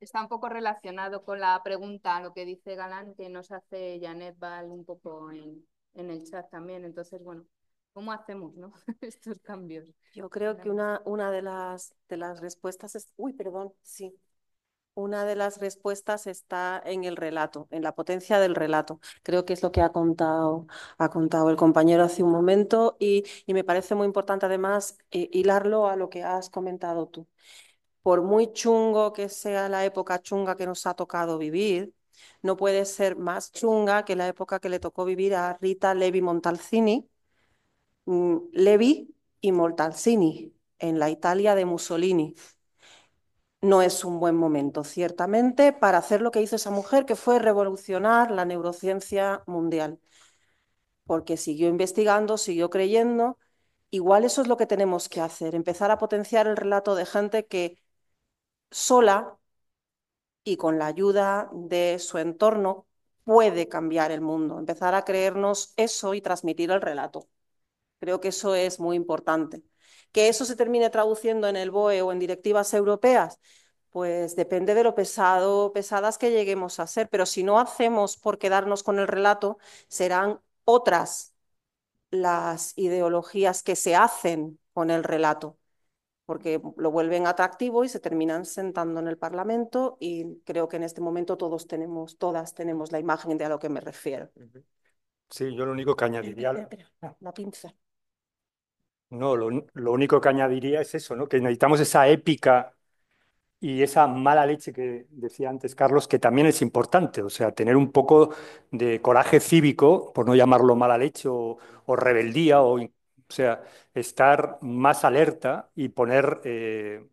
está un poco relacionado con la pregunta, lo que dice Galán, que nos hace Janet Val un poco en, en el chat también. Entonces, bueno, ¿cómo hacemos, no? Estos cambios. Yo creo que una, una de las, de las respuestas es, uy, perdón, sí. Una de las respuestas está en el relato, en la potencia del relato. Creo que es lo que ha contado, ha contado el compañero hace un momento y, y me parece muy importante además eh, hilarlo a lo que has comentado tú. Por muy chungo que sea la época chunga que nos ha tocado vivir, no puede ser más chunga que la época que le tocó vivir a Rita Levi Montalcini, mm, Levi y Montalcini, en la Italia de Mussolini no es un buen momento, ciertamente, para hacer lo que hizo esa mujer, que fue revolucionar la neurociencia mundial. Porque siguió investigando, siguió creyendo. Igual eso es lo que tenemos que hacer, empezar a potenciar el relato de gente que sola y con la ayuda de su entorno puede cambiar el mundo, empezar a creernos eso y transmitir el relato. Creo que eso es muy importante. Que eso se termine traduciendo en el BOE o en directivas europeas, pues depende de lo pesado, pesadas que lleguemos a ser, pero si no hacemos por quedarnos con el relato, serán otras las ideologías que se hacen con el relato, porque lo vuelven atractivo y se terminan sentando en el Parlamento y creo que en este momento todos tenemos, todas tenemos la imagen de a lo que me refiero. Sí, yo lo único que añadiría... La pinza. No, lo, lo, único que añadiría es eso, ¿no? Que necesitamos esa épica y esa mala leche que decía antes Carlos, que también es importante, o sea, tener un poco de coraje cívico, por no llamarlo mala leche o, rebeldía, o, o, sea, estar más alerta y poner, eh,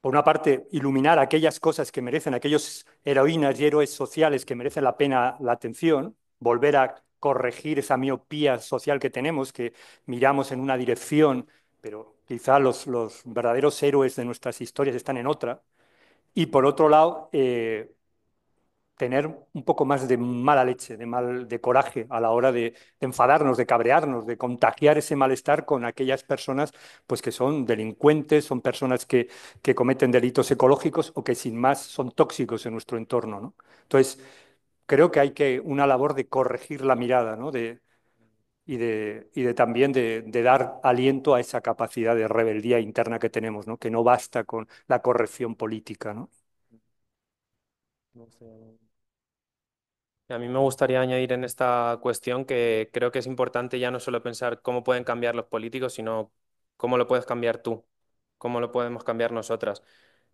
por una parte, iluminar aquellas cosas que merecen, aquellos heroínas y héroes sociales que merecen la pena la atención, volver a corregir esa miopía social que tenemos, que miramos en una dirección, pero quizá los, los verdaderos héroes de nuestras historias están en otra. Y por otro lado, eh, tener un poco más de mala leche, de, mal, de coraje a la hora de, de, enfadarnos, de cabrearnos, de contagiar ese malestar con aquellas personas pues, que son delincuentes, son personas que, que cometen delitos ecológicos o que sin más son tóxicos en nuestro entorno. ¿no? Entonces, creo que hay que una labor de corregir la mirada, ¿no? de, y, de, y de también de, dar aliento a esa capacidad de rebeldía interna que tenemos, ¿no? que no basta con la corrección política. ¿no? A mí me gustaría añadir en esta cuestión que creo que es importante ya no solo pensar cómo pueden cambiar los políticos, sino cómo lo puedes cambiar tú, cómo lo podemos cambiar nosotras.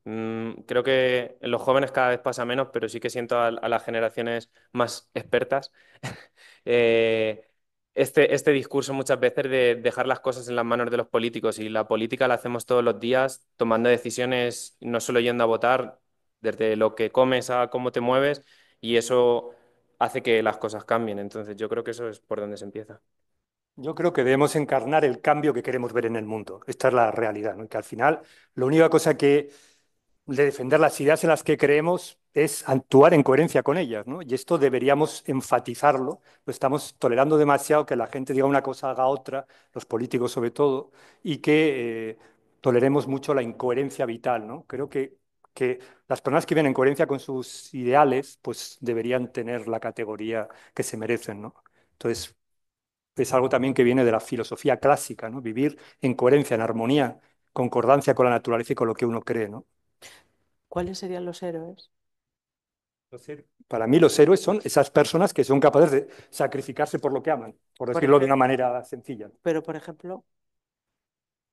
Mm, creo que en los jóvenes cada vez pasa menos, pero sí que siento a, las generaciones más expertas eh, este, este discurso muchas veces de dejar las cosas en las manos de los políticos y la política la hacemos todos los días tomando decisiones, no solo yendo a votar, desde lo que comes a cómo te mueves y eso hace que las cosas cambien. Entonces yo creo que eso es por donde se empieza. Yo creo que debemos encarnar el cambio que queremos ver en el mundo. Esta es la realidad, que al final la única cosa que de defender las ideas en las que creemos es actuar en coherencia con ellas, ¿no? Y esto deberíamos enfatizarlo. Lo estamos tolerando demasiado que la gente diga una cosa, haga otra, los políticos sobre todo, y que eh, toleremos mucho la incoherencia vital, ¿no? Creo que, que las personas que viven en coherencia con sus ideales, pues deberían tener la categoría que se merecen, ¿no? Entonces, es algo también que viene de la filosofía clásica, ¿no? Vivir en coherencia, en armonía, concordancia con la naturaleza y con lo que uno cree, ¿no? ¿Cuáles serían los héroes? Para mí los héroes son esas personas que son capaces de sacrificarse por lo que aman, por decirlo por de una manera sencilla. Pero, por ejemplo...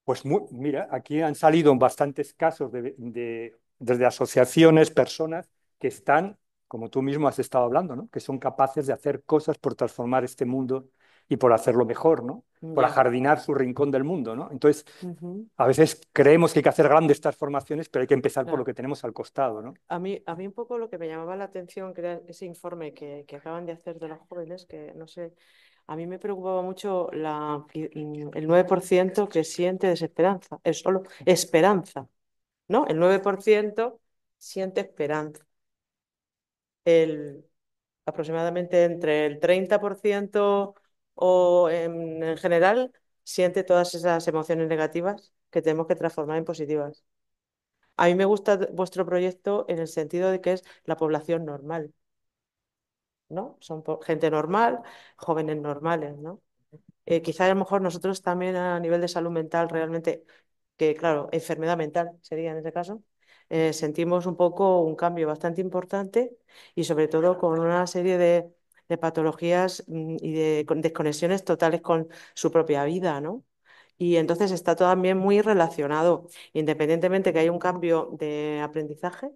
Pues muy, mira, aquí han salido bastantes casos de, de, desde asociaciones, personas que están, como tú mismo has estado hablando, ¿no? que son capaces de hacer cosas por transformar este mundo y por hacerlo mejor, ¿no? Por ajardinar su rincón del mundo, ¿no? Entonces, uh -huh. a veces creemos que hay que hacer grandes transformaciones, pero hay que empezar claro. por lo que tenemos al costado, ¿no? A mí, a mí un poco lo que me llamaba la atención, que era ese informe que, que acaban de hacer de los jóvenes, que no sé, a mí me preocupaba mucho la, el 9% que siente desesperanza, es solo esperanza, ¿no? El 9% siente esperanza. El, aproximadamente entre el 30% o en, en, general siente todas esas emociones negativas que tenemos que transformar en positivas. A mí me gusta vuestro proyecto en el sentido de que es la población normal, ¿no? Son gente normal, jóvenes normales, ¿no? Eh, quizá a lo mejor nosotros también a nivel de salud mental realmente, que claro, enfermedad mental sería en ese caso, eh, sentimos un poco un cambio bastante importante y sobre todo con una serie de, de patologías mm, y de con- desconexiones totales con su propia vida, ¿no? Y entonces está también muy relacionado, independientemente que haya un cambio de aprendizaje,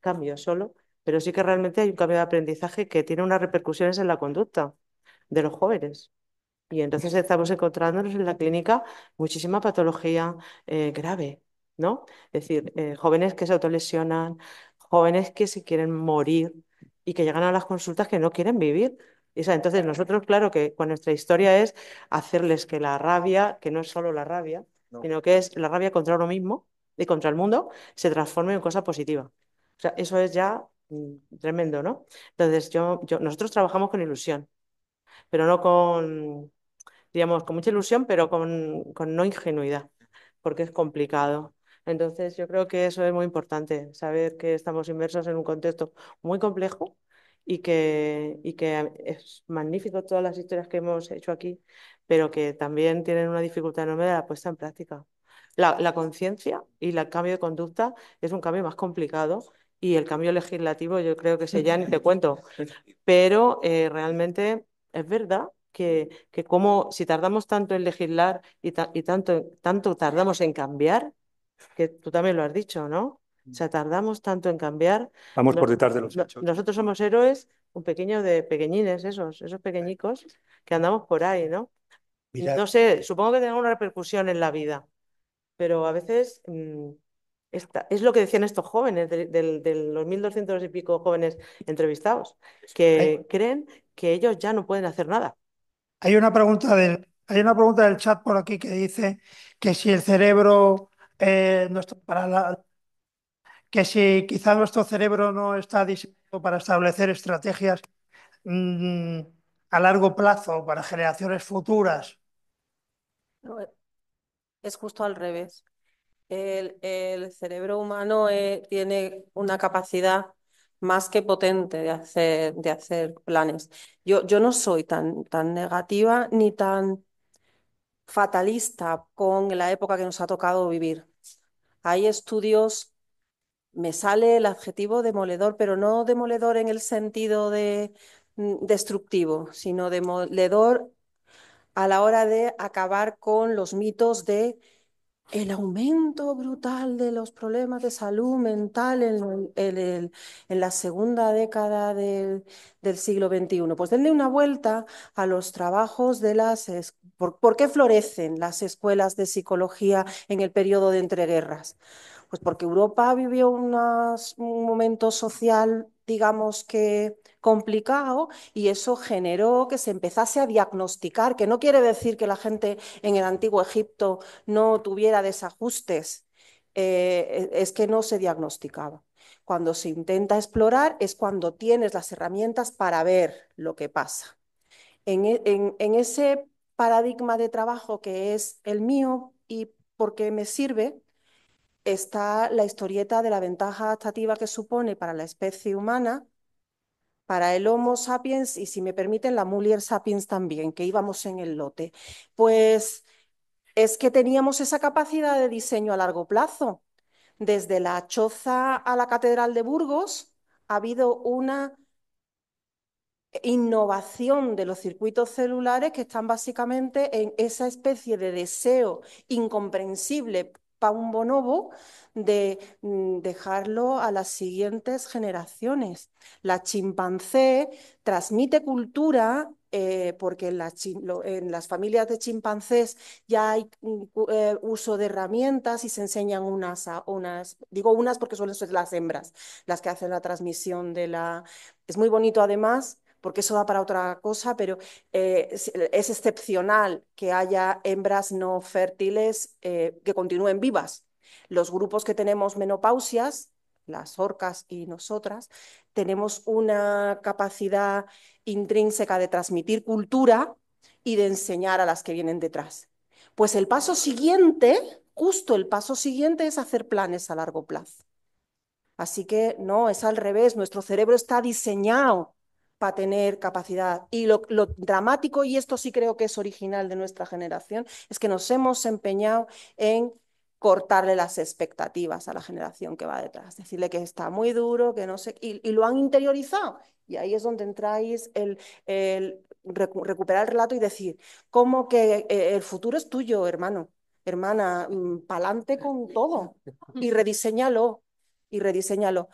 cambio solo, pero sí que realmente hay un cambio de aprendizaje que tiene unas repercusiones en la conducta de los jóvenes. Y entonces estamos encontrándonos en la clínica muchísima patología eh, grave, ¿no? Es decir, eh, jóvenes que se autolesionan, jóvenes que se quieren morir y que llegan a las consultas que no quieren vivir. Y, entonces nosotros, claro que con nuestra historia es hacerles que la rabia, que no es solo la rabia, No. sino que es la rabia contra uno mismo y contra el mundo, se transforme en cosa positiva. O sea, eso es ya mm, tremendo, ¿no? Entonces, yo, yo, nosotros trabajamos con ilusión, pero no con, digamos, con mucha ilusión, pero con, con no ingenuidad, porque es complicado. Entonces, yo creo que eso es muy importante, saber que estamos inmersos en un contexto muy complejo y que, y que es magnífico todas las historias que hemos hecho aquí, pero que también tienen una dificultad enorme de la puesta en práctica. La, la conciencia y el cambio de conducta es un cambio más complicado y el cambio legislativo yo creo que se ya ni te cuento, pero eh, realmente es verdad que, que como si tardamos tanto en legislar y, ta- y tanto, tanto tardamos en cambiar, que tú también lo has dicho, ¿no? O sea, tardamos tanto en cambiar. Vamos por detrás de los hechos. nosotros somos héroes, un pequeño de pequeñines, esos, esos pequeñicos que andamos por ahí, ¿no? Mirad. No sé, supongo que tenga una repercusión en la vida, pero a veces mm, esta- es lo que decían estos jóvenes, de, del- de los 1.200 y pico jóvenes entrevistados, que creen que ellos ya no pueden hacer nada. Hay una pregunta del, hay una pregunta del chat por aquí que dice que si el cerebro, eh, nuestro, para la, que si quizá nuestro cerebro no está diseñado para establecer estrategias mm, a largo plazo para generaciones futuras. No, Es justo al revés. El, el cerebro humano eh, tiene una capacidad más que potente de hacer, de hacer planes. Yo, yo no soy tan, tan negativa ni tan fatalista con la época que nos ha tocado vivir. Hay estudios, me sale el adjetivo demoledor, pero no demoledor en el sentido de mm, destructivo, sino demoledor a la hora de acabar con los mitos de el aumento brutal de los problemas de salud mental en, la segunda década del, del siglo XXI. Pues denle una vuelta a los trabajos de las... es- ¿Por, por qué florecen las escuelas de psicología en el periodo de entreguerras? Pues porque Europa vivió un momento social, digamos que complicado, y eso generó que se empezase a diagnosticar, que no quiere decir que la gente en el antiguo Egipto no tuviera desajustes, eh, es que no se diagnosticaba. Cuando se intenta explorar es cuando tienes las herramientas para ver lo que pasa. En, e- en ese paradigma de trabajo que es el mío y porque me sirve, está la historieta de la ventaja adaptativa que supone para la especie humana, para el Homo sapiens y, si me permiten, la Mulier sapiens también, que íbamos en el lote. Pues es que teníamos esa capacidad de diseño a largo plazo. Desde la choza a la Catedral de Burgos ha habido una innovación de los circuitos celulares que están básicamente en esa especie de deseo incomprensible para un bonobo de mm, dejarlo a las siguientes generaciones. La chimpancé transmite cultura eh, porque en, las familias de chimpancés ya hay mm, eh, uso de herramientas y se enseñan unas a unas, digo unas porque suelen ser las hembras las que hacen la transmisión de la... Es muy bonito además porque eso da para otra cosa, pero eh, es, es excepcional que haya hembras no fértiles eh, que continúen vivas. Los grupos que tenemos menopausias, las orcas y nosotras, tenemos una capacidad intrínseca de transmitir cultura y de enseñar a las que vienen detrás. Pues el paso siguiente, justo el paso siguiente es hacer planes a largo plazo. Así que no, es al revés, nuestro cerebro está diseñado para tener capacidad. Y lo, lo dramático, y esto sí creo que es original de nuestra generación, es que nos hemos empeñado en cortarle las expectativas a la generación que va detrás, decirle que está muy duro, que no sé, y, y lo han interiorizado. Y ahí es donde entráis el, el recu- recuperar el relato y decir, ¿cómo que eh, el futuro es tuyo, hermano? Hermana, pa'lante con todo y rediseñalo, y rediseñalo.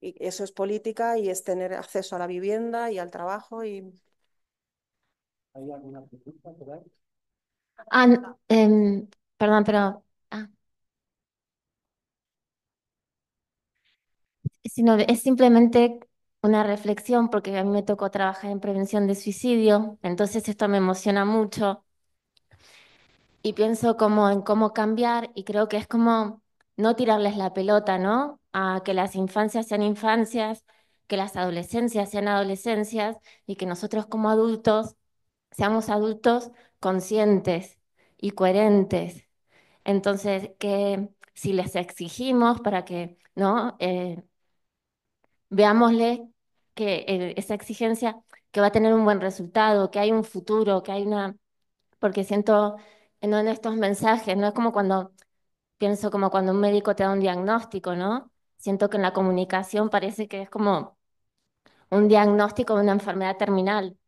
Y eso es política y es tener acceso a la vivienda y al trabajo y ¿Hay alguna pregunta por ahí? Ah, em, perdón, pero ah. Sino es simplemente una reflexión porque a mí me tocó trabajar en prevención de suicidio, entonces esto me emociona mucho y pienso como en cómo cambiar y creo que es como no tirarles la pelota, ¿no? A que las infancias sean infancias, que las adolescencias sean adolescencias y que nosotros como adultos seamos adultos conscientes y coherentes. Entonces, que si les exigimos para que, ¿no? Eh, veámosle que eh, esa exigencia que va a tener un buen resultado, que hay un futuro, que hay una... Porque siento en estos mensajes, no es como cuando, pienso como cuando un médico te da un diagnóstico, ¿no? Siento que en la comunicación parece que es como un diagnóstico de una enfermedad terminal.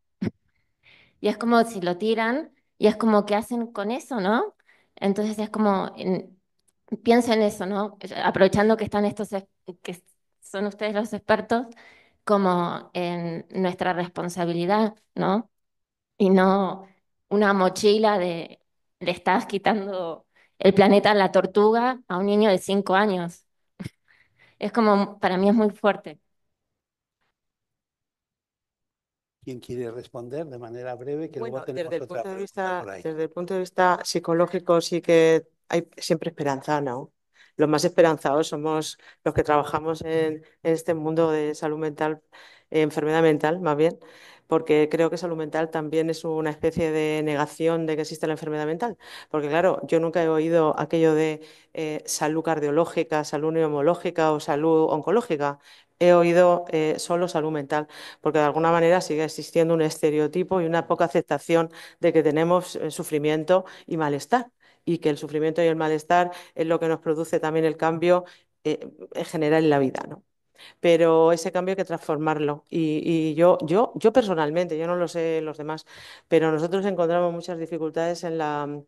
Y es como si lo tiran y es como que hacen con eso, ¿no? Entonces es como, en- pienso en eso, ¿no? Aprovechando que están estos, que son ustedes los expertos, como en nuestra responsabilidad, ¿no? Y no una mochila de, le estás quitando el planeta a la tortuga a un niño de cinco años. Es como, para mí es muy fuerte. ¿Quién quiere responder de manera breve? Que Bueno, luego tenemos desde el otra punto de vista, desde el punto de vista psicológico sí que hay siempre esperanza, ¿no? Los más esperanzados somos los que trabajamos en, en este mundo de salud mental, eh, enfermedad mental, más bien, porque creo que salud mental también es una especie de negación de que existe la enfermedad mental. Porque claro, yo nunca he oído aquello de eh, salud cardiológica, salud neumológica o salud oncológica. He oído eh, solo salud mental, porque de alguna manera sigue existiendo un estereotipo y una poca aceptación de que tenemos eh, sufrimiento y malestar, y que el sufrimiento y el malestar es lo que nos produce también el cambio en general en la vida, ¿no? Pero ese cambio hay que transformarlo. Y, y yo, yo, yo personalmente, yo no lo sé los demás, pero nosotros encontramos muchas dificultades en la,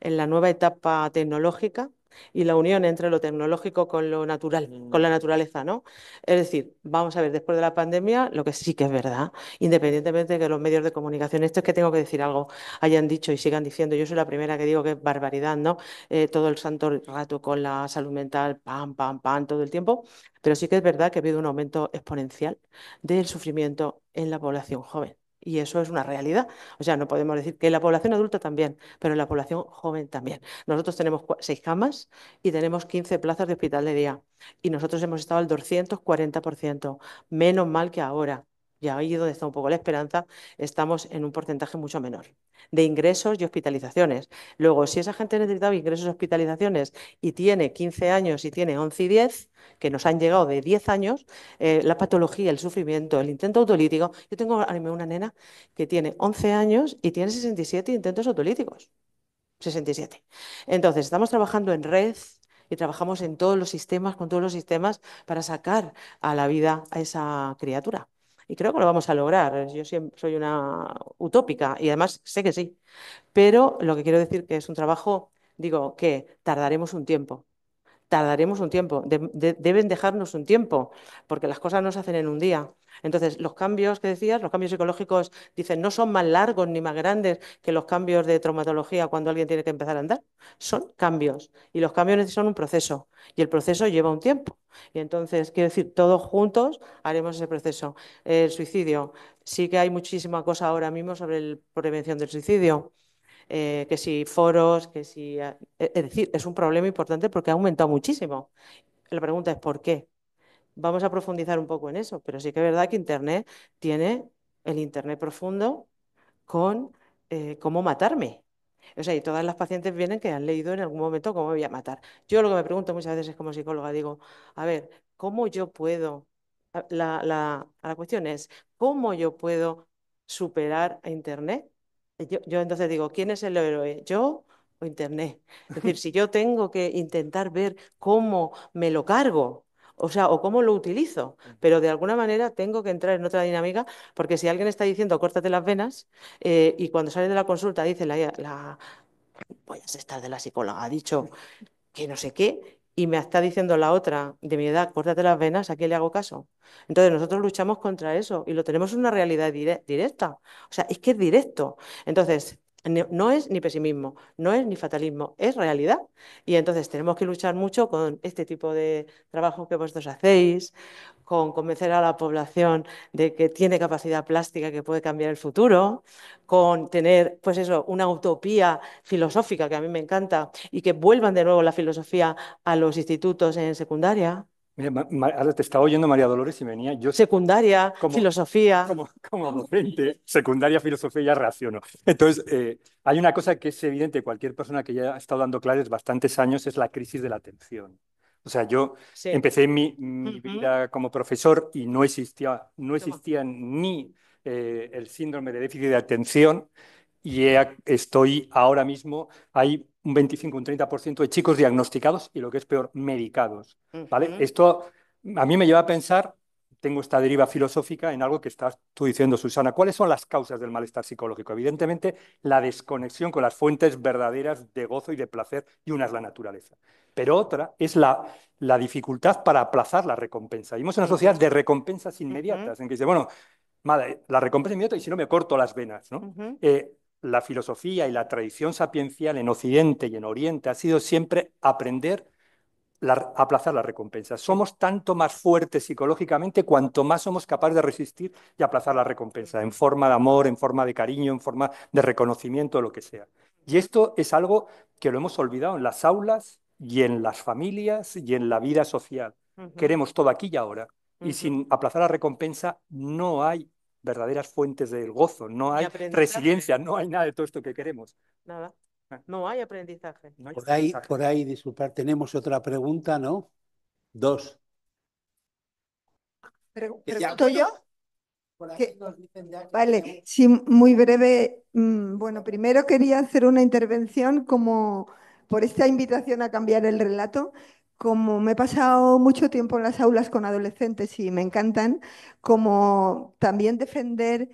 en la nueva etapa tecnológica y la unión entre lo tecnológico con lo natural, con la naturaleza, ¿no? Es decir, vamos a ver, después de la pandemia, lo que sí que es verdad, independientemente de que los medios de comunicación, esto es que tengo que decir algo, hayan dicho y sigan diciendo, yo soy la primera que digo que es barbaridad, ¿no? Eh, todo el santo rato con la salud mental, pam, pam, pam, todo el tiempo, pero sí que es verdad que ha habido un aumento exponencial del sufrimiento en la población joven. Y eso es una realidad. O sea, no podemos decir que en la población adulta también, pero en la población joven también. Nosotros tenemos seis camas y tenemos 15 plazas de hospital de día. Y nosotros hemos estado al 240%. Menos mal que ahora, y ahí donde está un poco la esperanza, estamos en un porcentaje mucho menor de ingresos y hospitalizaciones. Luego, si esa gente necesitaba ingresos y hospitalizaciones y tiene 15 años y tiene 11 y 10, que nos han llegado de 10 años, eh, la patología, el sufrimiento, el intento autolítico. Yo tengo una nena que tiene 11 años y tiene 67 intentos autolíticos. 67. Entonces, estamos trabajando en red y trabajamos en todos los sistemas, con todos los sistemas, para sacar a la vida a esa criatura. Y creo que lo vamos a lograr. Yo siempre soy una utópica y además sé que sí. Pero lo que quiero decir que es un trabajo, digo, que tardaremos un tiempo tardaremos un tiempo, de- de- deben dejarnos un tiempo, porque las cosas no se hacen en un día. Entonces, los cambios que decías, los cambios psicológicos, dicen, no son más largos ni más grandes que los cambios de traumatología cuando alguien tiene que empezar a andar. Son cambios y los cambios son un proceso y el proceso lleva un tiempo. Y entonces, quiero decir, todos juntos haremos ese proceso. El suicidio, sí que hay muchísima cosa ahora mismo sobre la prevención del suicidio eh, que si foros, que si... eh, Es decir, es un problema importante porque ha aumentado muchísimo. La pregunta es ¿por qué? Vamos a profundizar un poco en eso, pero sí que es verdad que Internet tiene el Internet profundo con eh, cómo matarme. O sea, y todas las pacientes vienen que han leído en algún momento cómo me voy a matar. Yo lo que me pregunto muchas veces como psicóloga, digo, a ver, ¿cómo yo puedo? La, la, la cuestión es, ¿cómo yo puedo superar a Internet? Yo, yo entonces digo, ¿quién es el héroe? ¿Yo o Internet. Es decir, si yo tengo que intentar ver cómo me lo cargo, o sea, o cómo lo utilizo, pero de alguna manera tengo que entrar en otra dinámica, porque si alguien está diciendo córtate las venas eh, y cuando sale de la consulta dice la, la voy a estar de la psicóloga, ha dicho que no sé qué, y me está diciendo la otra de mi edad, córtate las venas, ¿a quién le hago caso? Entonces nosotros luchamos contra eso y lo tenemos en una realidad dire- directa. O sea, es que es directo. Entonces, no es ni pesimismo, no es ni fatalismo, es realidad. Y entonces tenemos que luchar mucho con este tipo de trabajo que vosotros hacéis, con convencer a la población de que tiene capacidad plástica que puede cambiar el futuro, con tener, pues eso, una utopía filosófica que a mí me encanta y que vuelvan de nuevo la filosofía a los institutos en secundaria. Mira, ahora te estaba oyendo María Dolores y venía yo Secundaria, como, filosofía. como, como docente, secundaria, filosofía, ya reacciono. Entonces, eh, hay una cosa que es evidente, cualquier persona que ya ha estado dando clases bastantes años, es la crisis de la atención. O sea, yo Sí. empecé mi, vida como profesor y no existía, no existía ni eh, el síndrome de déficit de atención y he- estoy ahora mismo, hay un 25, un 30% de chicos diagnosticados y lo que es peor, medicados. ¿vale? Esto a mí me lleva a pensar, tengo esta deriva filosófica en algo que estás tú diciendo, Susana. ¿Cuáles son las causas del malestar psicológico? Evidentemente, la desconexión con las fuentes verdaderas de gozo y de placer, y una es la naturaleza. Pero otra es la, la dificultad para aplazar la recompensa. Vivimos en una sociedad de recompensas inmediatas, en que dice, bueno, madre, la recompensa inmediata y si no me corto las venas, ¿no? Eh, la filosofía y la tradición sapiencial en Occidente y en Oriente ha sido siempre aprender la- aplazar la recompensa. Somos tanto más fuertes psicológicamente cuanto más somos capaces de resistir y aplazar la recompensa, en forma de amor, en forma de cariño, en forma de reconocimiento, lo que sea. Y esto es algo que lo hemos olvidado en las aulas y en las familias y en la vida social. Queremos todo aquí y ahora. Y sin aplazar la recompensa no hay verdaderas fuentes del gozo, no hay resiliencia, no hay nada de todo esto que queremos. Nada. No hay aprendizaje. No hay Por ahí, por ahí, disculpar, tenemos otra pregunta, ¿no? Dos. Ya- ¿Pregunto yo? Por aquí ¿Qué? nos dicen ya que Vale, tenemos- sí, muy breve. Mm, Bueno, primero quería hacer una intervención como por esta invitación a cambiar el relato. Como me he pasado mucho tiempo en las aulas con adolescentes y me encantan, como también defender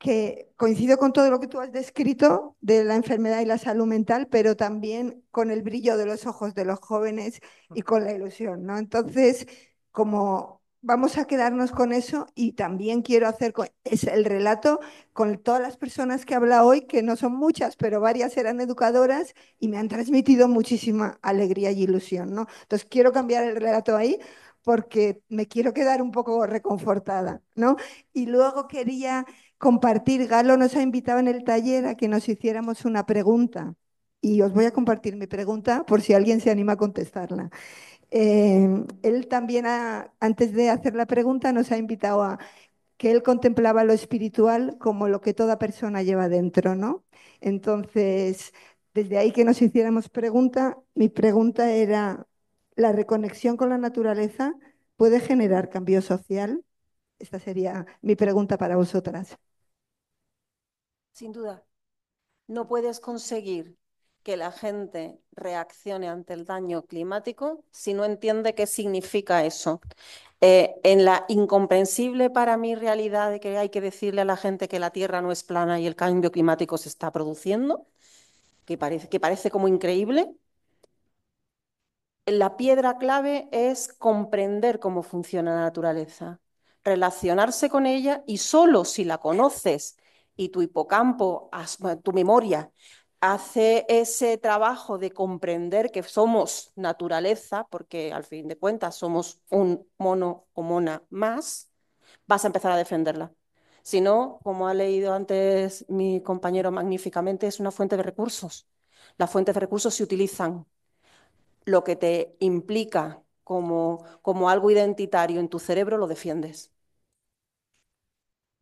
que coincido con todo lo que tú has descrito de la enfermedad y la salud mental, pero también con el brillo de los ojos de los jóvenes y con la ilusión, ¿no? Entonces, como vamos a quedarnos con eso y también quiero hacer es el relato con todas las personas que habla hoy, que no son muchas, pero varias eran educadoras y me han transmitido muchísima alegría y ilusión, ¿no? Entonces, quiero cambiar el relato ahí porque me quiero quedar un poco reconfortada, ¿no? Y luego quería compartir, Galo nos ha invitado en el taller a que nos hiciéramos una pregunta y os voy a compartir mi pregunta por si alguien se anima a contestarla. Eh, él también, antes de hacer la pregunta, nos ha invitado a que él contemplaba lo espiritual como lo que toda persona lleva dentro, ¿no? Entonces, desde ahí que nos hiciéramos pregunta, mi pregunta era, ¿la reconexión con la naturaleza puede generar cambio social? Esta sería mi pregunta para vosotras. Sin duda, no puedes conseguir que la gente reaccione ante el daño climático si no entiende qué significa eso. Eh, en la incomprensible para mí realidad de que hay que decirle a la gente que la Tierra no es plana y el cambio climático se está produciendo, que parece, que parece como increíble, la piedra clave es comprender cómo funciona la naturaleza, relacionarse con ella y solo si la conoces y tu hipocampo, tu memoria, hace ese trabajo de comprender que somos naturaleza, porque al fin de cuentas somos un mono o mona más, vas a empezar a defenderla. Si no, como ha leído antes mi compañero magníficamente, es una fuente de recursos. Las fuentes de recursos se utilizan lo que te implica como, como algo identitario en tu cerebro, lo defiendes.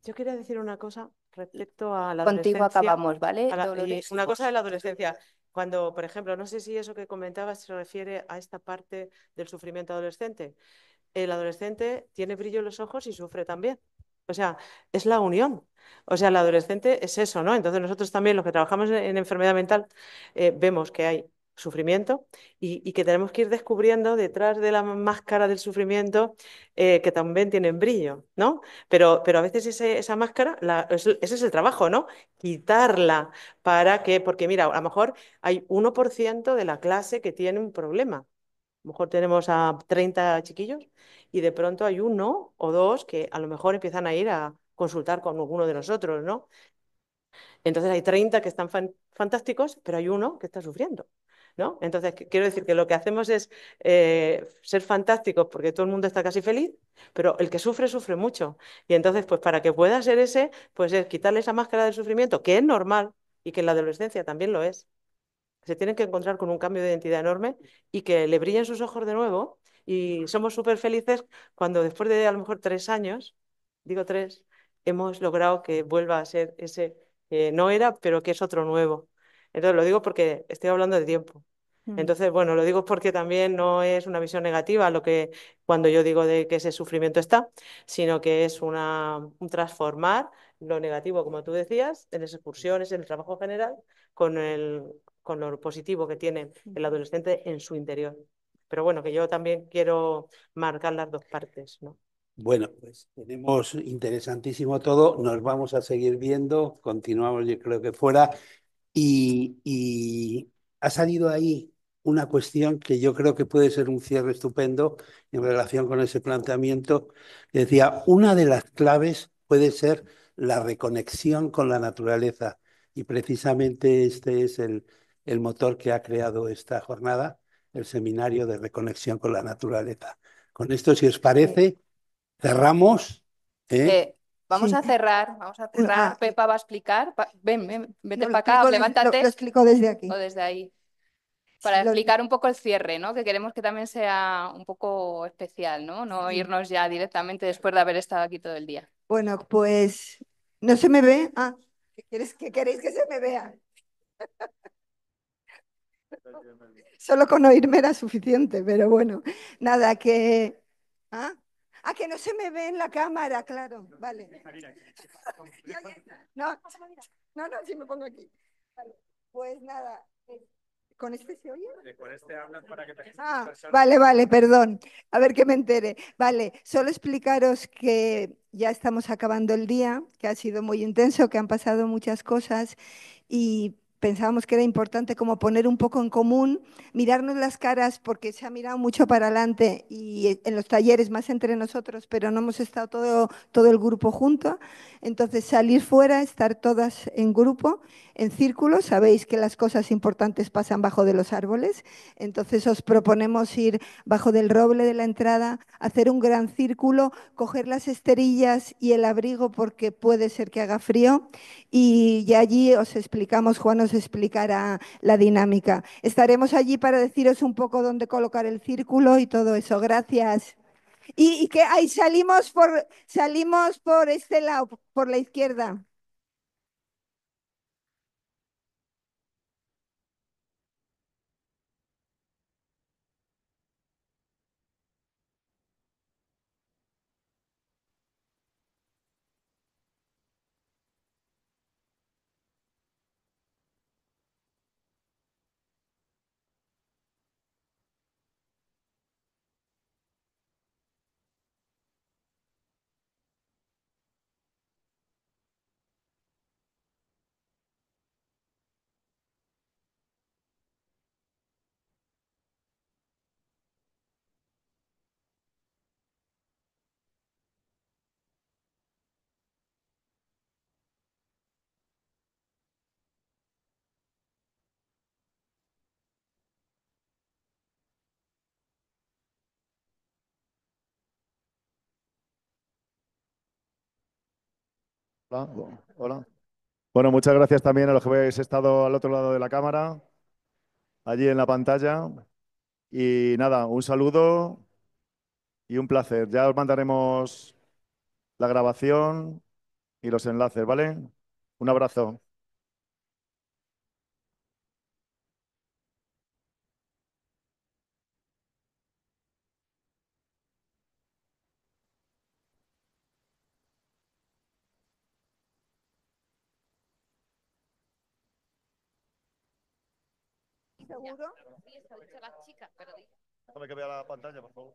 Yo quería decir una cosa respecto a la Contigo adolescencia. acabamos, ¿vale, la- y una cosa de la adolescencia. Cuando, por ejemplo, no sé si eso que comentabas se refiere a esta parte del sufrimiento adolescente. El adolescente tiene brillo en los ojos y sufre también. O sea, es la unión. O sea, el adolescente es eso, ¿no? Entonces nosotros también, los que trabajamos en, en enfermedad mental, eh, vemos que hay sufrimiento y, que tenemos que ir descubriendo detrás de la máscara del sufrimiento eh, que también tienen brillo, ¿no? Pero, pero a veces esa máscara, ese es el trabajo, ¿no? Quitarla para que, porque mira, a lo mejor hay 1% de la clase que tiene un problema. A lo mejor tenemos a 30 chiquillos y de pronto hay uno o dos que a lo mejor empiezan a ir a consultar con alguno de nosotros, ¿no? Entonces hay 30 que están fan- fantásticos, pero hay uno que está sufriendo, ¿no? Entonces qu- quiero decir que lo que hacemos es eh, ser fantásticos porque todo el mundo está casi feliz, pero el que sufre, sufre mucho. Y entonces, pues para que pueda ser ese, pues es quitarle esa máscara del sufrimiento, que es normal y que en la adolescencia también lo es se tienen que encontrar con un cambio de identidad enorme y que le brillen sus ojos de nuevo. Y somos súper felices cuando después de a lo mejor tres años, digo tres, hemos logrado que vuelva a ser ese que no era, pero que es otro nuevo. Entonces lo digo porque estoy hablando de tiempo. Mm. Entonces, bueno, lo digo porque también no es una visión negativa lo que cuando yo digo de que ese sufrimiento está, sino que es una, un transformar lo negativo, como tú decías, en las excursiones, en el trabajo general, con el, con lo positivo que tiene el adolescente en su interior. Pero bueno, que yo también quiero marcar las dos partes, ¿no? Bueno, pues tenemos interesantísimo todo, nos vamos a seguir viendo, continuamos yo creo que fuera y, y ha salido ahí una cuestión que yo creo que puede ser un cierre estupendo en relación con ese planteamiento. que Decía, una de las claves puede ser la reconexión con la naturaleza y precisamente este es el, el motor que ha creado esta jornada, el seminario de reconexión con la naturaleza. Con esto, si os parece, cerramos. ¿eh? Vamos Sí. a cerrar, vamos a cerrar. Ah. Pepa va a explicar. Ven, ven, vete No, para acá, explico levántate. Lo, lo explico desde aquí. O desde ahí. Para explicar un poco el cierre, ¿no? Que queremos que también sea un poco especial, ¿no? No Sí. irnos ya directamente después de haber estado aquí todo el día. Bueno, pues no se me ve. Ah, ¿qué quieres, qué queréis que se me vea? Solo con oírme era suficiente, pero bueno, nada, que... ¿Ah? Ah, que no se me ve en la cámara, claro, vale. No, no, no, sí me pongo aquí. Vale, pues nada, eh, ¿con este se oye? Con este hablas para que te Ah, vale, vale, perdón. A ver que me entere. Vale, solo explicaros que ya estamos acabando el día, que ha sido muy intenso, que han pasado muchas cosas y pensábamos que era importante como poner un poco en común, mirarnos las caras porque se ha mirado mucho para adelante y en los talleres más entre nosotros, pero no hemos estado todo, todo el grupo junto. Entonces salir fuera, estar todas en grupo, en círculo. Sabéis que las cosas importantes pasan bajo de los árboles. Entonces os proponemos ir bajo del roble de la entrada, hacer un gran círculo, coger las esterillas y el abrigo porque puede ser que haga frío y ya allí os explicamos, Juan explicará la dinámica. Estaremos allí para deciros un poco dónde colocar el círculo y todo eso. Gracias. Y, y que ahí salimos por, salimos por este lado, por la izquierda. Hola, hola. Bueno, muchas gracias también a los que habéis estado al otro lado de la cámara, allí en la pantalla. Y nada, un saludo y un placer. Ya os mandaremos la grabación y los enlaces, ¿vale? Un abrazo. Déjame que vea la pantalla, por favor.